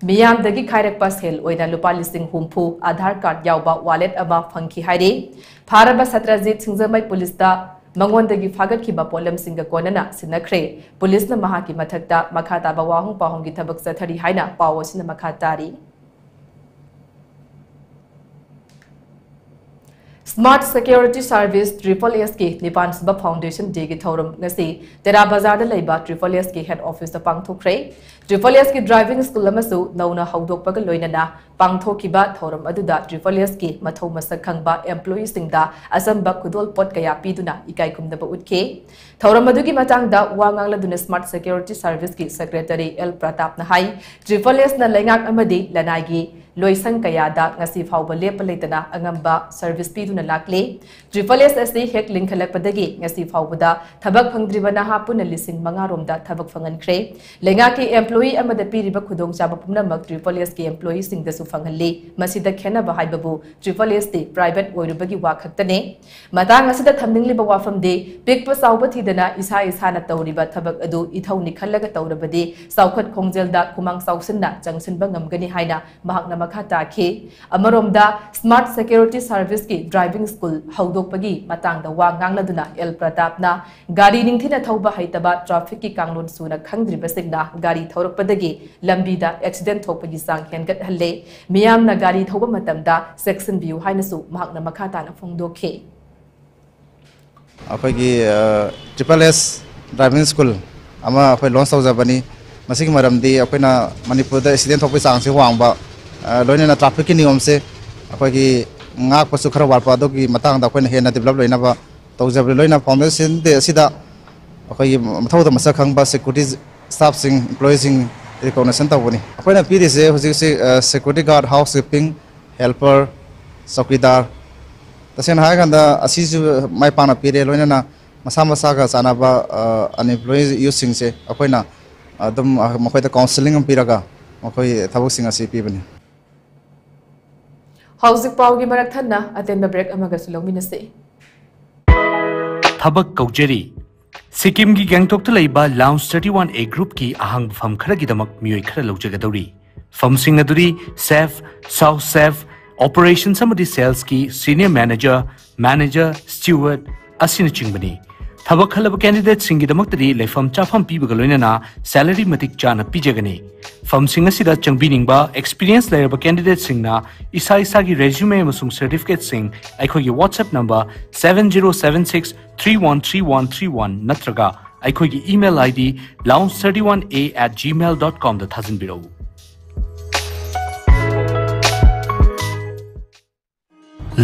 ꯃꯤꯌꯥꯝꯗꯒꯤ ꯈꯥꯏꯔꯛꯄ ꯁꯦꯜ ꯑꯣꯏꯅ ꯂꯨꯄꯥ ꯂꯤꯁꯤꯡ ꯍꯨꯝꯐꯨ ꯑꯙꯥꯔ ꯀꯥꯔꯗ ꯌꯥꯎꯕ ꯋꯥꯂꯦꯠ ꯑꯃ ꯐꯪꯈꯤ ꯍꯥꯏꯔꯤ ꯐꯥꯔꯕ ꯁꯇ꯭ꯔꯖꯤꯠ ꯁꯤꯡꯖꯃꯩ ꯄꯨꯂꯤꯁꯇ ꯃꯉꯣꯟꯗꯒꯤ ꯐꯥꯒꯠꯈꯤꯕ ꯄꯣꯠꯂꯝꯁꯤꯡꯒ ꯀꯣꯟꯅꯅ ꯁꯤꯟꯅꯈ꯭ꯔꯦ ꯄꯨꯂꯤꯁꯅ ꯃꯍꯥꯛꯀꯤ ꯃꯊꯛꯇ ꯃꯈꯥ ꯇꯥꯕ ꯋꯥꯍꯪ ꯄꯥꯎꯍꯪꯒꯤ ꯊꯕꯛ ꯆꯠꯊꯔꯤ ꯍꯥꯏꯅ ꯄꯥꯎ ꯑꯁꯤꯅ ꯃꯈꯥ ꯇꯥꯔꯤ smart security service triple S की निपान सब फाउंडेशन डे की थौरम तेरा बाज़ार ट्रिपल एस की हेड ऑफ़िस da एस की ड्राइविंग स्कूल नौना लोइनना पांगथोकिबा थौरम एस की मथौ मसक खंगबा एम्प्लॉई सिंगदा असंबा खुदोल पोट कया पीदुना इकाई कुमदबा उठके थौरम वांगांगलदुना स्मार्ट सिक्योरिटी सर्विस की सेक्रेटरी एल प्रताप न हाई ट्रिपल एस न लेंगाक अमदी लनागी loisang kayada ngasi fawba lepa leitana angamba service piduna lakle triple s asi hek link khalakpadagi employee पीरब खुदचाब पुनम ट्रिपल एस की एम्प्लॉयी फंगली खेनबू ट्रिपल एस दी प्राइवेट होने मतदा वाफमदे पेप चाव थीदना इसा इसा तौरब थब इधौ निखल तौरबी चाख खोजल कुमा चाउसन चंसनी मखा ताद स्मार्ट सेक्यूरीटी सर्विस की ड्राइविंग स्कूल हौदोपना एल प्रताप गाड़ी निथीन थब हईतब ट्राफिक की कालोन सूना खाद्रब गाड़ी एक्सीडेंटे मैं गाड़ी थोब सेक्शन भी है मा फोदे ट्रिपल एस ड्राइविंग स्कूल लोस तौजनी मनपुर एक्सीडेंट चांग से वाब लोन ट्राफिक की निम से अखोपुर खर वापद हेन डेवलप लेना तौजब लोन फाउंडेशन डे मथ मचा खब सिक्यूरीटी ꯁ꯭ꯇꯥꯐꯁꯤꯡ ꯏꯝꯄ꯭ꯂꯣꯌꯤꯁꯤꯡ ꯔꯤꯀꯣꯛꯅꯦꯁꯟ ꯇꯧꯕꯅꯤ ꯑꯩꯈꯣꯏꯅ ꯄꯤꯔꯤꯁꯦ ꯍꯧꯖꯤꯛ ꯍꯧꯖꯤꯛ security guard house keeping helper chowkidar तसें माई पाना पीरे लोनना मसा मसागा चानाबा अनएम्प्लॉय यूथ से अखोना काउंसलिंग पीरगा मखोई थबक पीबनी ꯍꯧꯖꯤꯛ ꯄꯥꯎꯒꯤ ꯃꯔꯛ ꯊꯟꯅ ꯑꯇꯦꯟꯕ ꯕ꯭ꯔꯦꯛ ꯑꯃꯒꯁꯨ ꯂꯧꯃꯤꯟꯅꯁꯤ ꯊꯕꯛ ꯀꯧꯖꯔꯤ सिक्किम की Gangtok lounge thirty one A group की अहंग फम खरगदमक मई खर लौजगदौरी फमसिंग chef sous chef operation sales की सीनियर मैनेजर मैनेजर स्टीवर्ड असिनचिंगबनी थबक खलब कैंडिडेट लेफम चाफम पीबग लोइना सैलरी मतिक चा पीजगने फम सिंह चंग एक्सपीरियंस लेरब कैंडिडेट इसा इसा की रेज्यूमे मसुंग सर्टिफिकेट सिंह आइखो की व्हाट्सएप नंबर 7076313131 नत्रगा आइखो की ईमेल आईडी lounge31a@gmail.com द थाजन बिरो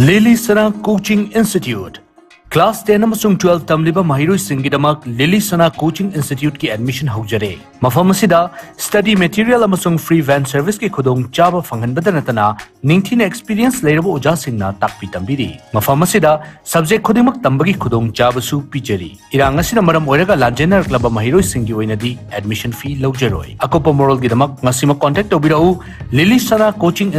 लेली सरा कोचिंग इंस्टीट्यूट क्लास 10 अमसुंग 12 तमलिबा महिरोई सिंगिदमक लिली सना कोचिंग इंस्टीट्यूट की एडमिशन हौजरे असिदा study material free van service की खुदोंग चाबा फंगनबद नतना एक्सपीरियंस लेरब ओजा तंबिरी। मफम असिदा सब्जेक्ट खुदिमक तंबगी खुदोंग चाबसु पिजरी। इरांग असिना मरम ओइरगा लाजेनर क्लब महिरोई सिंगी ओइनदी एडमिशन फ़ी लौजरोय अकोपा मोरल गिदमक ngasimak contact tobirau lily sana coaching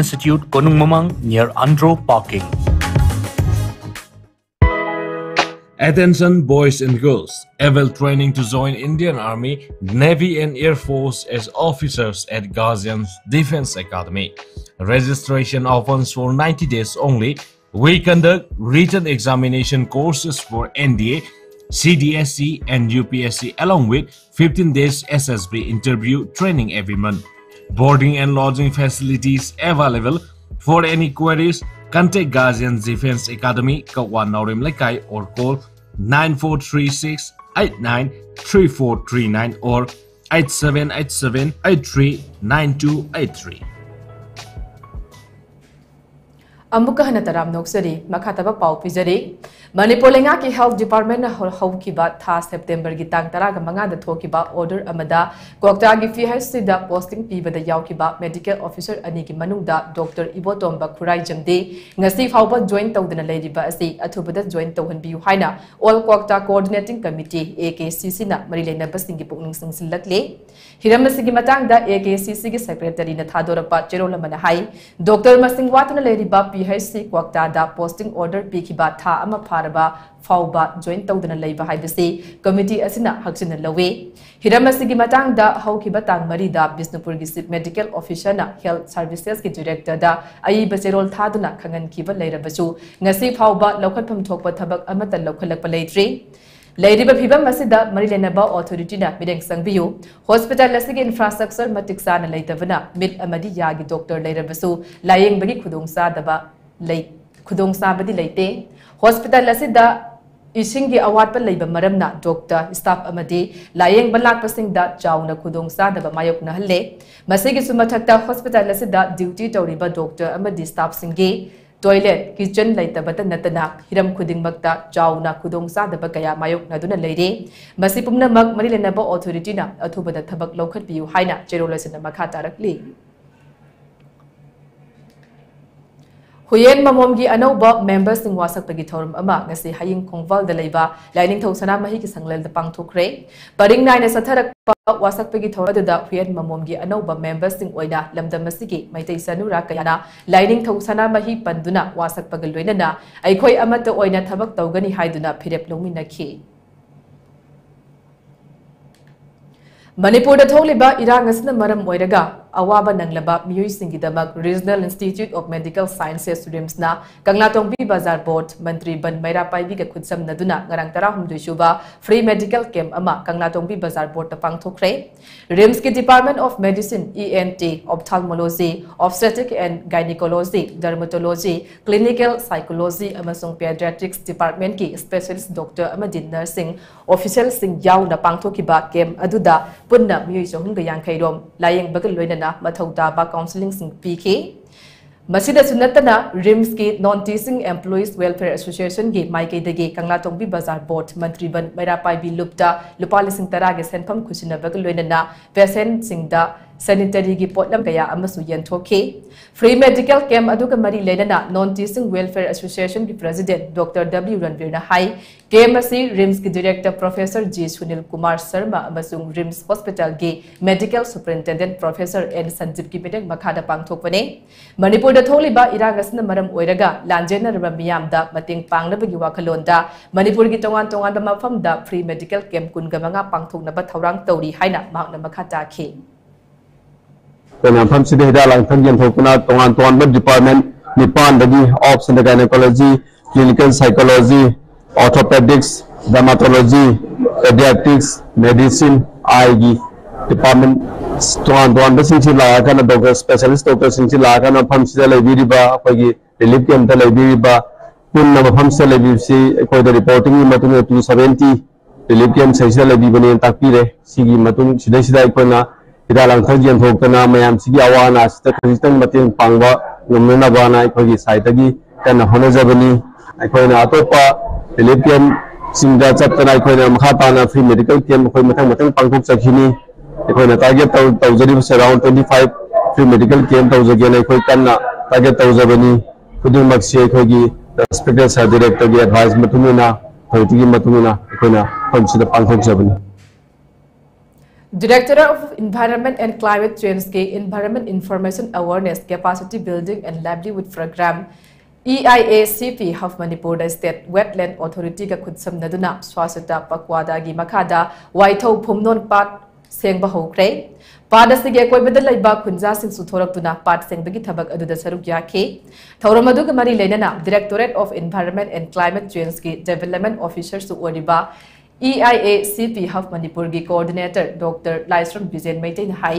Attention boys and girls, Evel training to join Indian Army, Navy and Air Force as officers at Ghazian's Defense Academy. Registration opens for 90 days only. We conduct written examination courses for NDA, CDSC and UPSC along with 15 days SSB interview training every month. Boarding and lodging facilities available. For any queries, contact Ghazian's Defense Academy, Kawan Naurim or call 9436 893439 or 8787 839283. अमुक हन तराम नौसरी मखाब पाव पीजरी मनपुर लेना की हेल्थ डिपार्टमेंट था सेप्टेबर की तंग तरह मंगा ओर्डर कोक्टा की फ़ी हेस्ट पोस्टिंग पीब मेडिकल ऑफिसर अगर डॉक्टर इबो तोब खुराईजी फाव जोइन तौदी अथुब जोइन तौहबू है all कोक्टा coordinating committee A K Singh मरी लेन की पुनल हिम से ए के सिटरी ने थादरप चेरोल डॉक्टर वातना P phc kokta da posting order pikiba tha ama phar ꯐꯥꯎꯕ ꯖꯣꯏꯟ ꯇꯧꯗꯅ ꯂꯩꯕ ꯍꯥꯏꯕꯁꯤ ꯀꯃꯤꯇꯤ ꯑꯁꯤꯅ ꯍꯛꯆꯤꯟꯅ ꯂꯧꯏ ꯍꯤꯔꯝ ꯑꯁꯤꯒꯤ ꯃꯇꯥꯡꯗ ꯍꯧꯈꯤꯕ ꯇꯥꯡ ꯃꯔꯤꯗ ꯕꯤꯁꯅꯨꯄꯨꯔꯒꯤ ꯆꯤꯞ ꯃꯦꯗꯤꯀꯦꯜ ꯑꯣꯐꯤꯁꯔꯅ ꯍꯦꯜꯊ ꯁꯥꯔꯚꯤꯁꯦꯁꯀꯤ ꯗꯤꯔꯦꯛꯇꯔꯗ ꯑꯏꯕ ꯆꯦꯔꯣꯜ ꯊꯥꯗꯨꯅ ꯈꯪꯍꯟꯈꯤꯕ ꯂꯩꯔꯕꯁꯨ ꯉꯁꯤ ꯐꯥꯎꯕ ꯂꯧꯈꯠꯐꯝ ꯊꯣꯛꯄ ꯊꯕꯛ ꯑꯃꯠꯇ ꯂꯧꯈꯠꯂꯛꯄ ꯂꯩꯇ꯭ꯔꯤ मसीद मरीलेब ऑथोरीटी मिरें संगू हॉस्पिटल इंफ्रास्ट्रक्चर मटिक चाना लेटना मिट यागी डॉक्टर लेरबू लायेंबी खुदचाब खुदचाबी लेते हॉस्पिटल इसिंगी अवाटप लेब मरमना डॉक्टर स्टाफ अमदी लायेंब लापसिंग चाउना खुदचाब मायोकनहले मसीगी मथक्ता हॉस्पिटल ड्यूटी तौरीब डॉक्टर स्टाफ सिंगी टॉयलेट किचन लेतबत नतना हिरम खुदिंगमक्ता चाउना खुदोंग चादब कया मायोकनदुना लेरे मसि पुमनमक मरि लेनब ऑथोरिटीना अथुबदा थबक लौखटपियु हाइना चेरोलसिना makha तारकली हुयेन ममोमगी अनौब मेंबर्स वासकपगी थौरम अमा ngasi haying khongwal da leiba lining thosana mahi ki sanglel da pangthokre paring naina satharak wasakpagi thora da huyen mamomgi anauba members sing oina lamdam masigi maitai sanura kayana lining thosana mahi panduna wasakpagal loinana aikhoi amata oina thabak tawgani haiduna phirep awaba nanglaba miyoisingidama regional institute of medical sciences rims na kanglatongbi bazar board mantri ban maira paibi ga khutsam naduna ngarang tara humdu shuba free medical camp ama kanglatongbi bazar board ta pangthokre rims ke department of medicine ent ophthalmology obstetric and gynecology dermatology clinical psychology amasung pediatrics department ki specialist doctor amadi nursing official sing yauna pangthokiba camp aduda punna miyoi sohung ga yangkhairom layeng bagal loina मथौ ताब काउंसलिंग पीखी नतना रिम्स की non teaching employees welfare association की माइकई कंगलातोंबी बाज़ार बोर्ड मंत्री बन मैरापाई लुप्ता लुपा लिंग तरह सेंफम खुशनबग लोनना patient sanitary potlam kaya amasu yanthokhi free medical camp aduga mari lenana non teaching welfare association ki president dr w ranveer na hai camp asi rims ki director professor j sunil kumar sharma amasung rims hospital ki medical superintendent professor n sanjeev ki petek makhada pangthokpane manipur da tholiba iraq asna maram oiraga lanjena ram miyam da mating pangnabagi wakhalon da manipur gi tongan tongan ba mafam da free medical camp kun gamanga pangthokna ba thaurang tauri haina mahakna makha ta khi ꯃꯐꯝꯁꯤꯗ ꯍꯤꯗꯥꯛ हिदा ꯌꯦꯟꯊꯣꯛꯇꯨꯅ ꯇꯣꯉꯥꯟ ꯇꯣꯉꯥꯟꯕ department ꯅꯤꯄꯥꯟꯗꯒꯤ obs and gynaecology clinical psychology orthopaedics dermatology paediatrics medicine आएगी डिपार्टमेंट तोान तोान लाकर डॉक्टर स्पेशलिस्ट डॉक्टर लाकर मफम से अखोगी रिलीफ कैंप पुनः मफम से अखोद reporting to seventy relief camp से लेबीबने तापीरें ꯍꯤꯗꯥꯛ ꯂꯥꯡꯊꯛ ꯌꯦꯟꯊꯣꯛꯇꯅ ꯃꯌꯥꯝꯁꯤꯒꯤ ꯑꯋꯥ ꯑꯅꯥꯁꯤꯗ ꯈꯖꯤꯛꯇꯪ ꯃꯇꯦꯡ ꯄꯥꯡꯕ ꯉꯝꯅꯅꯕꯅ ꯑꯩꯈꯣꯏꯒꯤ ꯁꯥꯏꯠꯇꯒꯤ ꯀꯟꯅ ꯍꯣꯠꯅꯖꯕꯅꯤ ꯑꯩꯈꯣꯏꯅ ꯑꯇꯣꯞꯄ ꯔꯤꯂꯤꯐ ꯀꯦꯝꯞꯁꯤꯡꯗ ꯆꯠꯇꯅ ꯑꯩꯈꯣꯏꯅ ꯃꯈꯥ ꯇꯥꯅ ꯐ꯭ꯔꯤ ꯃꯦꯗꯤꯀꯦꯜ ꯀꯦꯝꯞ ꯑꯩꯈꯣꯏ ꯃꯊꯪ ꯃꯊꯪ ꯄꯥꯡꯊꯣꯛꯆꯈꯤꯅꯤ ꯑꯩꯈꯣꯏꯅ target ꯇꯧꯖꯔꯤꯕꯁꯦ around twenty five free medical camp ꯇꯧꯖꯒꯦꯅ ꯑꯩꯈꯣꯏ ꯀꯟꯅ ꯇꯥꯔꯒꯦꯠ ꯇꯧꯖꯕꯅꯤ ꯈꯨꯗꯤꯡꯃꯛꯁꯤ ꯑꯩꯈꯣꯏꯒꯤ ꯔꯦꯁꯄꯦꯛꯇꯦꯠ ꯁꯥꯔ ꯗꯤꯔꯦꯛꯇꯔꯒꯤ ꯑꯦꯗꯚꯥꯏꯁ ꯃꯇꯨꯡ ꯏꯟꯅ ꯊꯧꯗꯨꯒꯤ ꯃꯇꯨꯡ ꯏꯟꯅ ꯑꯩꯈꯣꯏꯅ ꯃꯐꯝꯁꯤꯗ ꯄꯥꯡꯊꯣꯛꯆꯕꯅꯤ director of environment and climate change के environment information awareness capacity building and livelihood programme EIACP of Manipur State Wetland Authority ka khutsamnaduna swasita pakwada gi makhada waithau phumnon pat sengba hokre ꯄꯥꯗꯁꯤꯒꯤ ꯑꯀꯣꯏꯕꯗ ꯂꯩꯕ ꯈꯨꯟꯖꯥꯁꯤꯡ ꯆꯨꯊꯣꯔꯛꯇꯨꯅ ꯄꯥꯠ ꯁꯦꯡꯕꯒꯤ ꯊꯕꯛ ꯑꯗꯨꯗ ꯁꯔꯨꯛ ꯌꯥꯈꯤ ꯊꯧꯔꯝ ꯑꯗꯨꯒ ꯃꯔꯤ ꯂꯩꯅꯅ directorate of environment and climate ꯆꯦꯟꯖꯀꯤ development ꯑꯣꯐꯤꯁꯔꯁꯨ ꯑꯣꯏꯔꯤꯕ EIACP Hub Manipur gi coordinator Dr. Laisram Bijen Maitain hai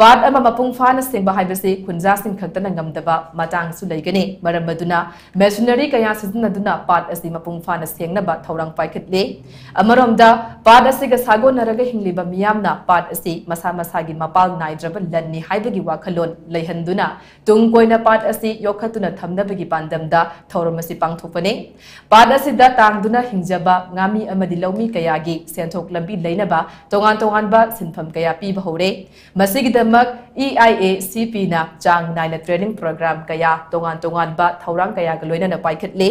ꯄꯥꯠ ꯑꯃ ꯃꯄꯨꯡ ꯐꯥꯅ ꯁꯦꯡꯕ ꯍꯥꯏꯕꯁꯤ ꯈꯨꯟꯖꯥꯁꯤꯡ ꯈꯛꯇꯅ ꯉꯝꯗꯕ ꯃꯇꯥꯡꯁꯨ ꯂꯩꯒꯅꯤ ꯃꯔꯝ ꯑꯗꯨꯅ ꯃꯦꯁꯤꯅꯔꯤ ꯀꯌꯥ ꯁꯤꯖꯤꯟꯅꯗꯨꯅ ꯄꯥꯠ ꯑꯁꯤ ꯃꯄꯨꯡ ꯐꯥꯅ ꯁꯦꯡꯅꯕ ꯊꯧꯔꯥꯡ ꯄꯥꯏꯈꯠꯂꯤ ꯑꯃꯔꯣꯝꯗ ꯄꯥꯠ ꯑꯁꯤꯒ ꯁꯥꯒꯣꯟꯅꯔꯒ ꯍꯤꯡꯂꯤꯕ ꯃꯤꯌꯥꯝꯅ ꯄꯥꯠ ꯑꯁꯤ ꯃꯁꯥ ꯃꯁꯥꯒꯤ ꯃꯄꯥꯜ ꯅꯥꯏꯗ꯭ꯔꯕ ꯂꯟꯅꯤ ꯍꯥꯏꯕꯒꯤ ꯋꯥꯈꯜꯂꯣꯟ ꯂꯩꯍꯟꯗꯨꯅ ꯇꯨꯡ ꯀꯣꯏꯅ ꯄꯥꯠ ꯑꯁꯤ ꯌꯣꯛꯈꯠꯇꯨꯅ ꯊꯝꯅꯕꯒꯤ ꯄꯥꯟꯗꯝꯗ ꯊꯧꯔꯝ ꯑꯁꯤ ꯄꯥꯡꯊꯣꯛꯄꯅꯤ ꯄꯥꯠ ꯑꯁꯤꯗ ꯇꯥꯡꯗꯨꯅ ꯍꯤꯡꯖꯕ ꯉꯥꯃꯤ ꯑꯃꯗꯤ ꯂꯧꯃꯤ ꯀꯌꯥꯒꯤ ꯁꯦꯟꯊꯣꯛ ꯂꯝꯕꯤ ꯂꯩꯅꯕ ꯇꯣꯉꯥꯟ ꯇꯣꯉꯥꯟꯕ ꯁꯤꯟꯐꯝ ꯀꯌꯥ ꯄꯤꯕ ꯍꯧꯔꯦ ꯃꯁꯤꯒꯤꯗꯃꯛ Paikhatle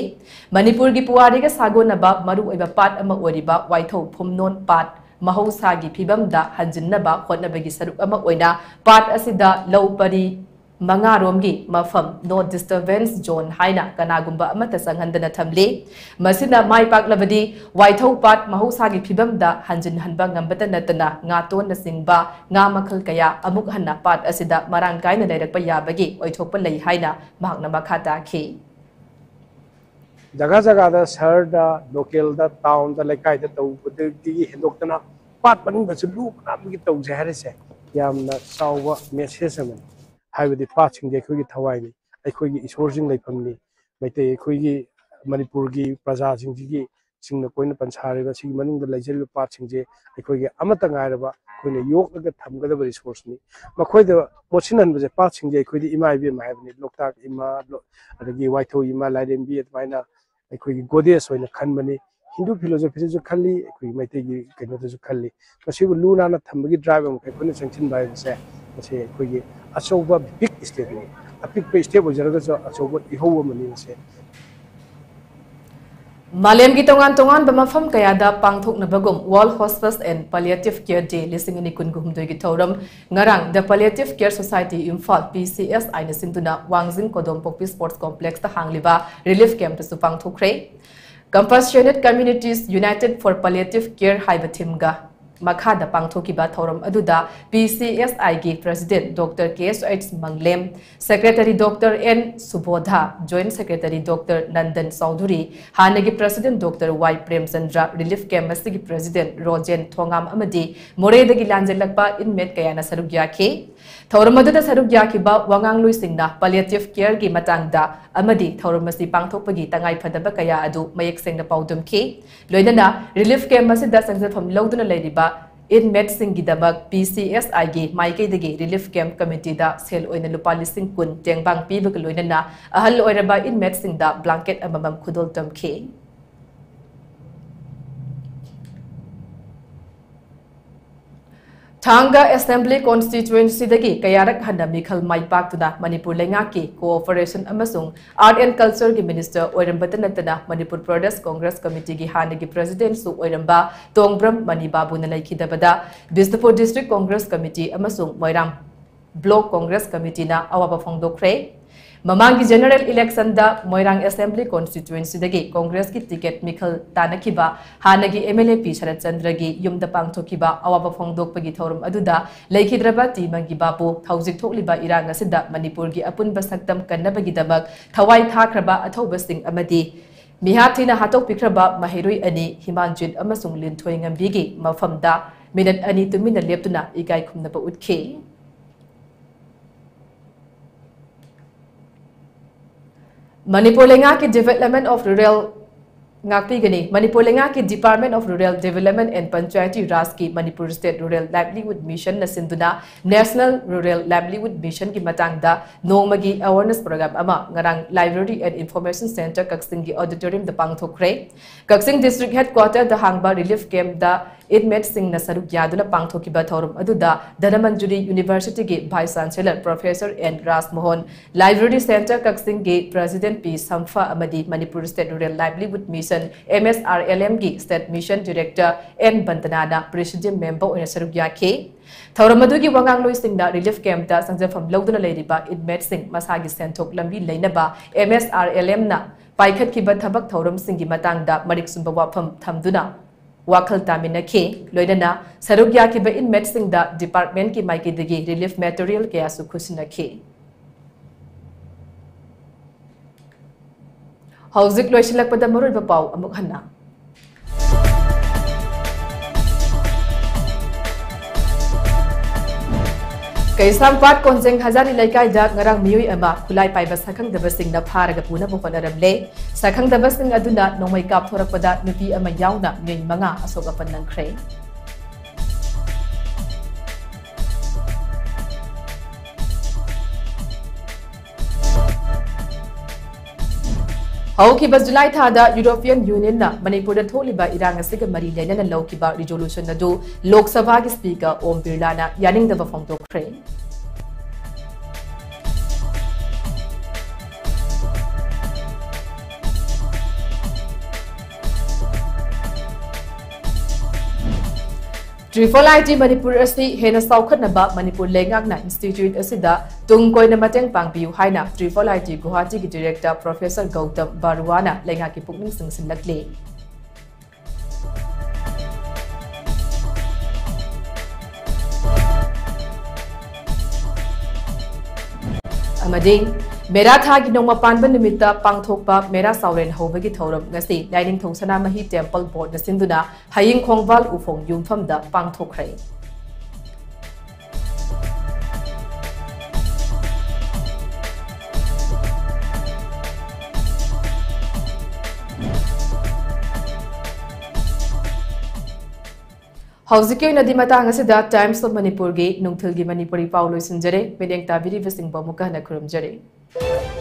Manipur gi puwari ga sagon ba maru oiba pat ama oriba waithau phumnon pat mahausa gi phibam da hanjinna मंगारोम की मफम नो डिस्टर्बेंस जोन कनागुंब संगे माई पाबी वाइथ पाट महुसा की फिवम हंजन हनबद नाटोना मल क्या हन पाट मरंग कईरप लेखी जगह जगह सहर लोकल टाउन लेकिन पाट मनु तौजे यामना मेसेज है ꯍꯥꯏꯕꯗꯤ ꯄꯥꯠꯁꯤꯡꯁꯦ ꯑꯩꯈꯣꯏꯒꯤ ꯊꯋꯥꯏꯅꯤ ꯑꯩꯈꯣꯏꯒꯤ ꯏꯁꯣꯔꯁꯤꯡ ꯂꯩꯐꯝꯅꯤ ꯃꯩꯇꯩ ꯑꯩꯈꯣꯏꯒꯤ ꯃꯅꯤꯄꯨꯔꯒꯤ ꯄ꯭ꯔꯖꯥꯁꯤꯡꯁꯤꯒꯤ ꯁꯤꯡꯅ ꯀꯣꯏꯅ ꯄꯟꯁꯥꯔꯤꯕ ꯁꯤꯒꯤ ꯃꯅꯨꯡꯗ ꯂꯩꯖꯔꯤꯕ ꯄꯥꯠꯁꯤꯡꯁꯦ ꯑꯩꯈꯣꯏꯒꯤ ꯑꯃꯠꯇ ꯉꯥꯏꯔꯕ ꯑꯩꯈꯣꯏꯅ ꯌꯣꯛꯂꯒ ꯊꯝꯒꯗꯕ ꯔꯤꯁꯣꯔꯁꯅꯤ ꯃꯈꯣꯏꯗ ꯄꯣꯠꯁꯤꯟꯍꯟꯕꯁꯦ ꯄꯥꯠꯁꯤꯡꯁꯦ ꯑꯩꯈꯣꯏꯗꯤ ꯏꯃꯥ ꯏꯕꯦꯝ ꯍꯥꯏꯕꯅꯤ ꯂꯣꯛꯇꯥꯛ ꯏꯃꯥ ꯑꯗꯒꯤ ꯋꯥꯏꯊꯧ ꯏꯃꯥ ꯂꯥꯏꯔꯦꯝꯕꯤ ꯑꯗꯨꯃꯥꯏꯅ ꯑꯩꯈꯣꯏꯒꯤ ꯒꯣꯗꯦꯁ ꯑꯣꯏꯅ ꯈꯟꯕꯅꯤ hindu philosophy ju khalli ekoi maitai gi kaino ju khalli masi lu na na thambagi drive changchin bai se masi ekoi gi achauba big step ni apik pe step ojaraga jo achauba ihau amani se Malem gi tongan tongan ba mafam kaya da pangthok na bagum World Hospice and Palliative Care Day lising ni kun gum doi gi thoram ngarang the Palliative Care Society Imphal PCS aina sinduna मखाद पांथोब थौरम पी सी एस आई की president doctor K S H Manglem secretary doctor N Subodha joint secretary doctor Nandan Chaudhary हाने की president doctor Y Premchandra relief camp की प्रेसीडें रोजेन थोंगाम मोरेद लाजल इनमेट क्या सरुक थौरम अदुदा सरुक याकिबा वांगांगलुई सिंगना पैलिएटिव केयर की मतंगदा अमदी थौरम असि पांगथोकपगी तंगाई फदब कया अदु मयेक सेंगना पाउदुमखि रिलीफ कैंप असि दा संगजफम लौदुना इनमेट सिंगदमक पी सी एस आई की माइकई रिलीफ कैंप कमिटी सेल लुप लिंग कुन तेंगबांग पीबग लोनना अहल इनमेट ब्लांकेट खुदल तमखी थांगा असेंबली कॉन्स्टिट्युएंसीदगी कयारक हन मिखल माइपाक्तुना मणिपुर लेंगाकी कोऑपरेशन अमसुंग आर्ट एंड कल्चर की मिनिस्टर ओइरंबत नतना मणिपुर प्रदेश कांग्रेस कमिटी की हानगी प्रेसिडेंट सु ओइरंबा तोंगब्रम मणिबाबुना लेखिदबदा बिस्नुपुर डिस्ट्रिक्ट कांग्रेस कमिटी अमसुंग मोइराम ब्लॉक कांग्रेस कमिटीना अवाबा फोंगदोखरे ꯀꯃꯤꯇꯤ ꯑꯃꯁꯨꯡ ꯃꯣꯏꯔꯥꯡ ꯕ꯭ꯂꯣꯛ ꯀꯣꯡꯒ꯭ꯔꯦꯁ ꯀꯃꯤꯇꯤꯅ ꯑꯋꯥꯕ ꯐꯣꯡꯗꯣꯛꯈ꯭ꯔꯦ ꯃꯃꯥꯡꯒꯤ ꯖꯦꯅꯔꯦꯜ ꯏꯂꯦꯛꯁꯟꯗ ꯃꯣꯏꯔꯥꯡ ꯑꯦꯁꯦꯝꯕ꯭ꯂꯤ ꯀꯣꯟꯁꯇꯤꯇ꯭ꯌꯨꯑꯦꯟꯁꯤꯗꯒꯤ ꯀꯣꯡꯒ꯭ꯔꯦꯁꯀꯤ ꯇꯤꯀꯦꯠ ꯃꯤꯈꯜ ꯇꯥꯅꯈꯤꯕ ꯍꯥꯟꯅꯒꯤ ꯑꯦꯝ ꯑꯦꯜ ꯑꯦ ꯄꯤ ꯁꯔꯠ ꯆꯟꯗ꯭ꯔꯒꯤ ꯌꯨꯝꯗ ꯄꯥꯡꯊꯣꯛꯈꯤꯕ ꯑꯋꯥꯕ ꯐꯣꯡꯗꯣꯛꯄꯒꯤ ꯊꯧꯔꯝ ꯑꯗꯨꯗ ꯂꯩꯈꯤꯗ꯭ꯔꯕ ꯇꯤ ꯃꯪꯒꯤ ꯕꯥꯕꯨ ꯍꯧꯖꯤꯛ ꯊꯣꯛꯂꯤꯕ ꯏꯔꯥꯡ ꯑꯁꯤꯗ ꯃꯅꯤꯄꯨꯔꯒꯤ ꯑꯄꯨꯟꯕ ꯁꯛꯇꯝ ꯀꯟꯅꯕꯒꯤꯗꯃꯛ ꯊꯋꯥꯏ ꯊꯥꯈ꯭ꯔꯕ ꯑꯊꯧꯕꯁꯤꯡ ꯑꯃꯗꯤ ꯃꯤꯍꯥꯠꯊꯤꯅ ꯍꯥꯠꯇꯣꯛꯄꯤꯈ꯭ꯔꯕ ꯃꯍꯩꯔꯣꯏ ꯑꯅꯤ ꯍꯤꯃꯥꯟꯖꯤꯠ ꯑꯃꯁꯨꯡ ꯂꯤꯟꯊꯣꯏ ꯉꯝꯕꯤꯒꯤ ꯃꯐꯝꯗ ꯃꯤꯅꯠ ꯑꯅꯤ ꯇꯨꯃꯤꯟꯅ ꯂꯦꯞꯇꯨꯅ ꯏꯀꯥꯏ ꯈꯨꯝꯅꯕ ꯎꯠꯈꯤ Manipur lenga ki development of rural ngakpigani manipur lenga ki department of rural development and panchayati raj ki manipur state rural livelihood mission na sinduna national rural livelihood mission ki matang da nomagi awareness program ama ngarang library and information center kaksing gi auditorium da pangthokre kaksing district headquarter da hangba relief camp da इटमेटिंग सरुक धनमंजुरी यूनिवर्सीटी की vice chancellor professor N Rajmohan library centre Kakching की president P संफा Manipur state rural livelihood mission M S R L M की state mission director N Bandana president member सरुक याखे वाला रिलीफ कैम्प संजफम्ब इटमेट्स मसा की सेंथक लमी लेना M S R L M पाखद की मरी सूब वाफम थम्दना वाखल तामी लोन सरुक याब इनमेट डिपार्टमेंट की माइदी रिलीफ मेटेरियल क्या खुशी लोसलप पाव हना kaisam pat konjeng hazari laikai jak ngarang miyi ema khulai pai ba sakhang da basing da phara ga puna bu aduna nomai kap thorak pada nupi ema yauna nyi manga asoga pannang khre ꯍꯧꯈꯤꯕ ꯖꯨꯂꯥꯏ ꯊꯥꯗ ꯌꯨꯔꯣꯄꯤꯌꯟ ꯌꯨꯅꯤꯌꯟꯅ ꯃꯅꯤꯄꯨꯔꯗ ꯊꯣꯛꯂꯤꯕ ꯏꯔꯥꯡ ꯑꯁꯤꯒ ꯃꯔꯤ ꯂꯩꯅꯅ ꯂꯧꯈꯤꯕ ꯔꯤꯖꯣꯂꯨꯁꯟ ꯑꯗꯨ ꯂꯣꯛ ꯁꯚꯥꯒꯤ ꯁ꯭ꯄꯤꯀꯔ ꯑꯣꯝ ꯕꯤꯔꯂꯥꯅ ꯌꯥꯅꯤꯡꯗꯕ ꯐꯣꯡꯗꯣꯛꯈ꯭ꯔꯦ ทริฟอลไลจีมณีปุรสิเฮนซาวคณบะมณีปุรเลงักนาอินสติทูตอสิดะตุงกอยนมาแจ้งปังปิวไฮนาทริฟอลไลจีกุฮาจีกิดีเรคเตอร์โปรเฟสเซอร์กอตัมบารวานาเลงักกิปุกนิงสิงสินลักเลอมาดิง ꯇ꯭ꯔꯤꯐꯜ ꯑꯥꯏ ꯇꯤ ꯃꯅꯤꯄꯨꯔ ꯑꯁꯤ ꯍꯦꯟꯅ ꯆꯥꯎꯈꯠꯅꯕ ꯃꯅꯤꯄꯨꯔ ꯂꯩꯉꯥꯛꯅ ꯏꯟꯁꯇꯤꯇ꯭ꯌꯨꯠ ꯑꯁꯤꯗ ꯇꯨꯡ ꯀꯣꯏꯅ ꯃꯇꯦꯡ ꯄꯥꯡꯕꯤꯌꯨ ꯍꯥꯏꯅ ꯇ꯭ꯔꯤꯐꯜ ꯑꯥꯏ ꯇꯤ ꯒꯨꯋꯥꯍꯥꯇꯤꯒꯤ ꯗꯤꯔꯦꯛꯇꯔ ꯄ꯭ꯔꯣꯐꯦꯁꯔ ꯒꯧꯇꯝ ꯕꯥꯔꯨꯋꯥꯅ ꯂꯩꯉꯥꯛꯀꯤ ꯄꯨꯛꯅꯤꯡ ꯆꯤꯡꯁꯤꯜꯂꯛꯂꯤ ꯑꯃꯗꯤ ꯃꯦꯔꯥ ꯊꯥꯒꯤ ꯅꯣꯡꯃ ꯄꯥꯟꯕ ꯅꯨꯃꯤꯠꯇ ꯄꯥꯡꯊꯣꯛꯄ ꯃꯦꯔꯥ ꯆꯥꯎꯔꯦꯟ ꯍꯧꯕꯒꯤ ꯊꯧꯔꯝ ꯉꯁꯤ ꯂꯥꯏꯅꯤꯡꯊꯧ ꯁꯅꯥꯃꯍꯤ ꯇꯦꯝꯄꯜ ꯕꯣꯔꯗꯅ ꯁꯤꯟꯗꯨꯅ ꯍꯌꯤꯡ ꯈꯣꯡꯕꯥꯜ ꯎꯐꯣꯡ ꯌꯨꯝꯐꯝꯗ ꯄꯥꯡꯊꯣꯛꯈ꯭ꯔꯦ ꯍꯧꯖꯤꯛꯀꯤ ꯑꯣꯏꯅꯗꯤ ꯃꯇꯥꯡ ꯑꯁꯤꯗ ꯇꯥꯏꯝꯁ ꯑꯣꯐ ꯃꯅꯤꯄꯨꯔꯒꯤ ꯅꯨꯡꯊꯤꯜꯒꯤ ꯃꯅꯤꯄꯨꯔꯤ ꯄꯥꯎ ꯂꯣꯏꯁꯤꯟꯖꯔꯦ ꯃꯤꯠꯌꯦꯡ ꯇꯥꯕꯤꯔꯤꯕꯁꯤꯡꯕꯨ ꯑꯃꯨꯛꯀ ꯍꯟꯅ ꯈꯨꯔꯨꯝꯖꯔꯤ Thank you.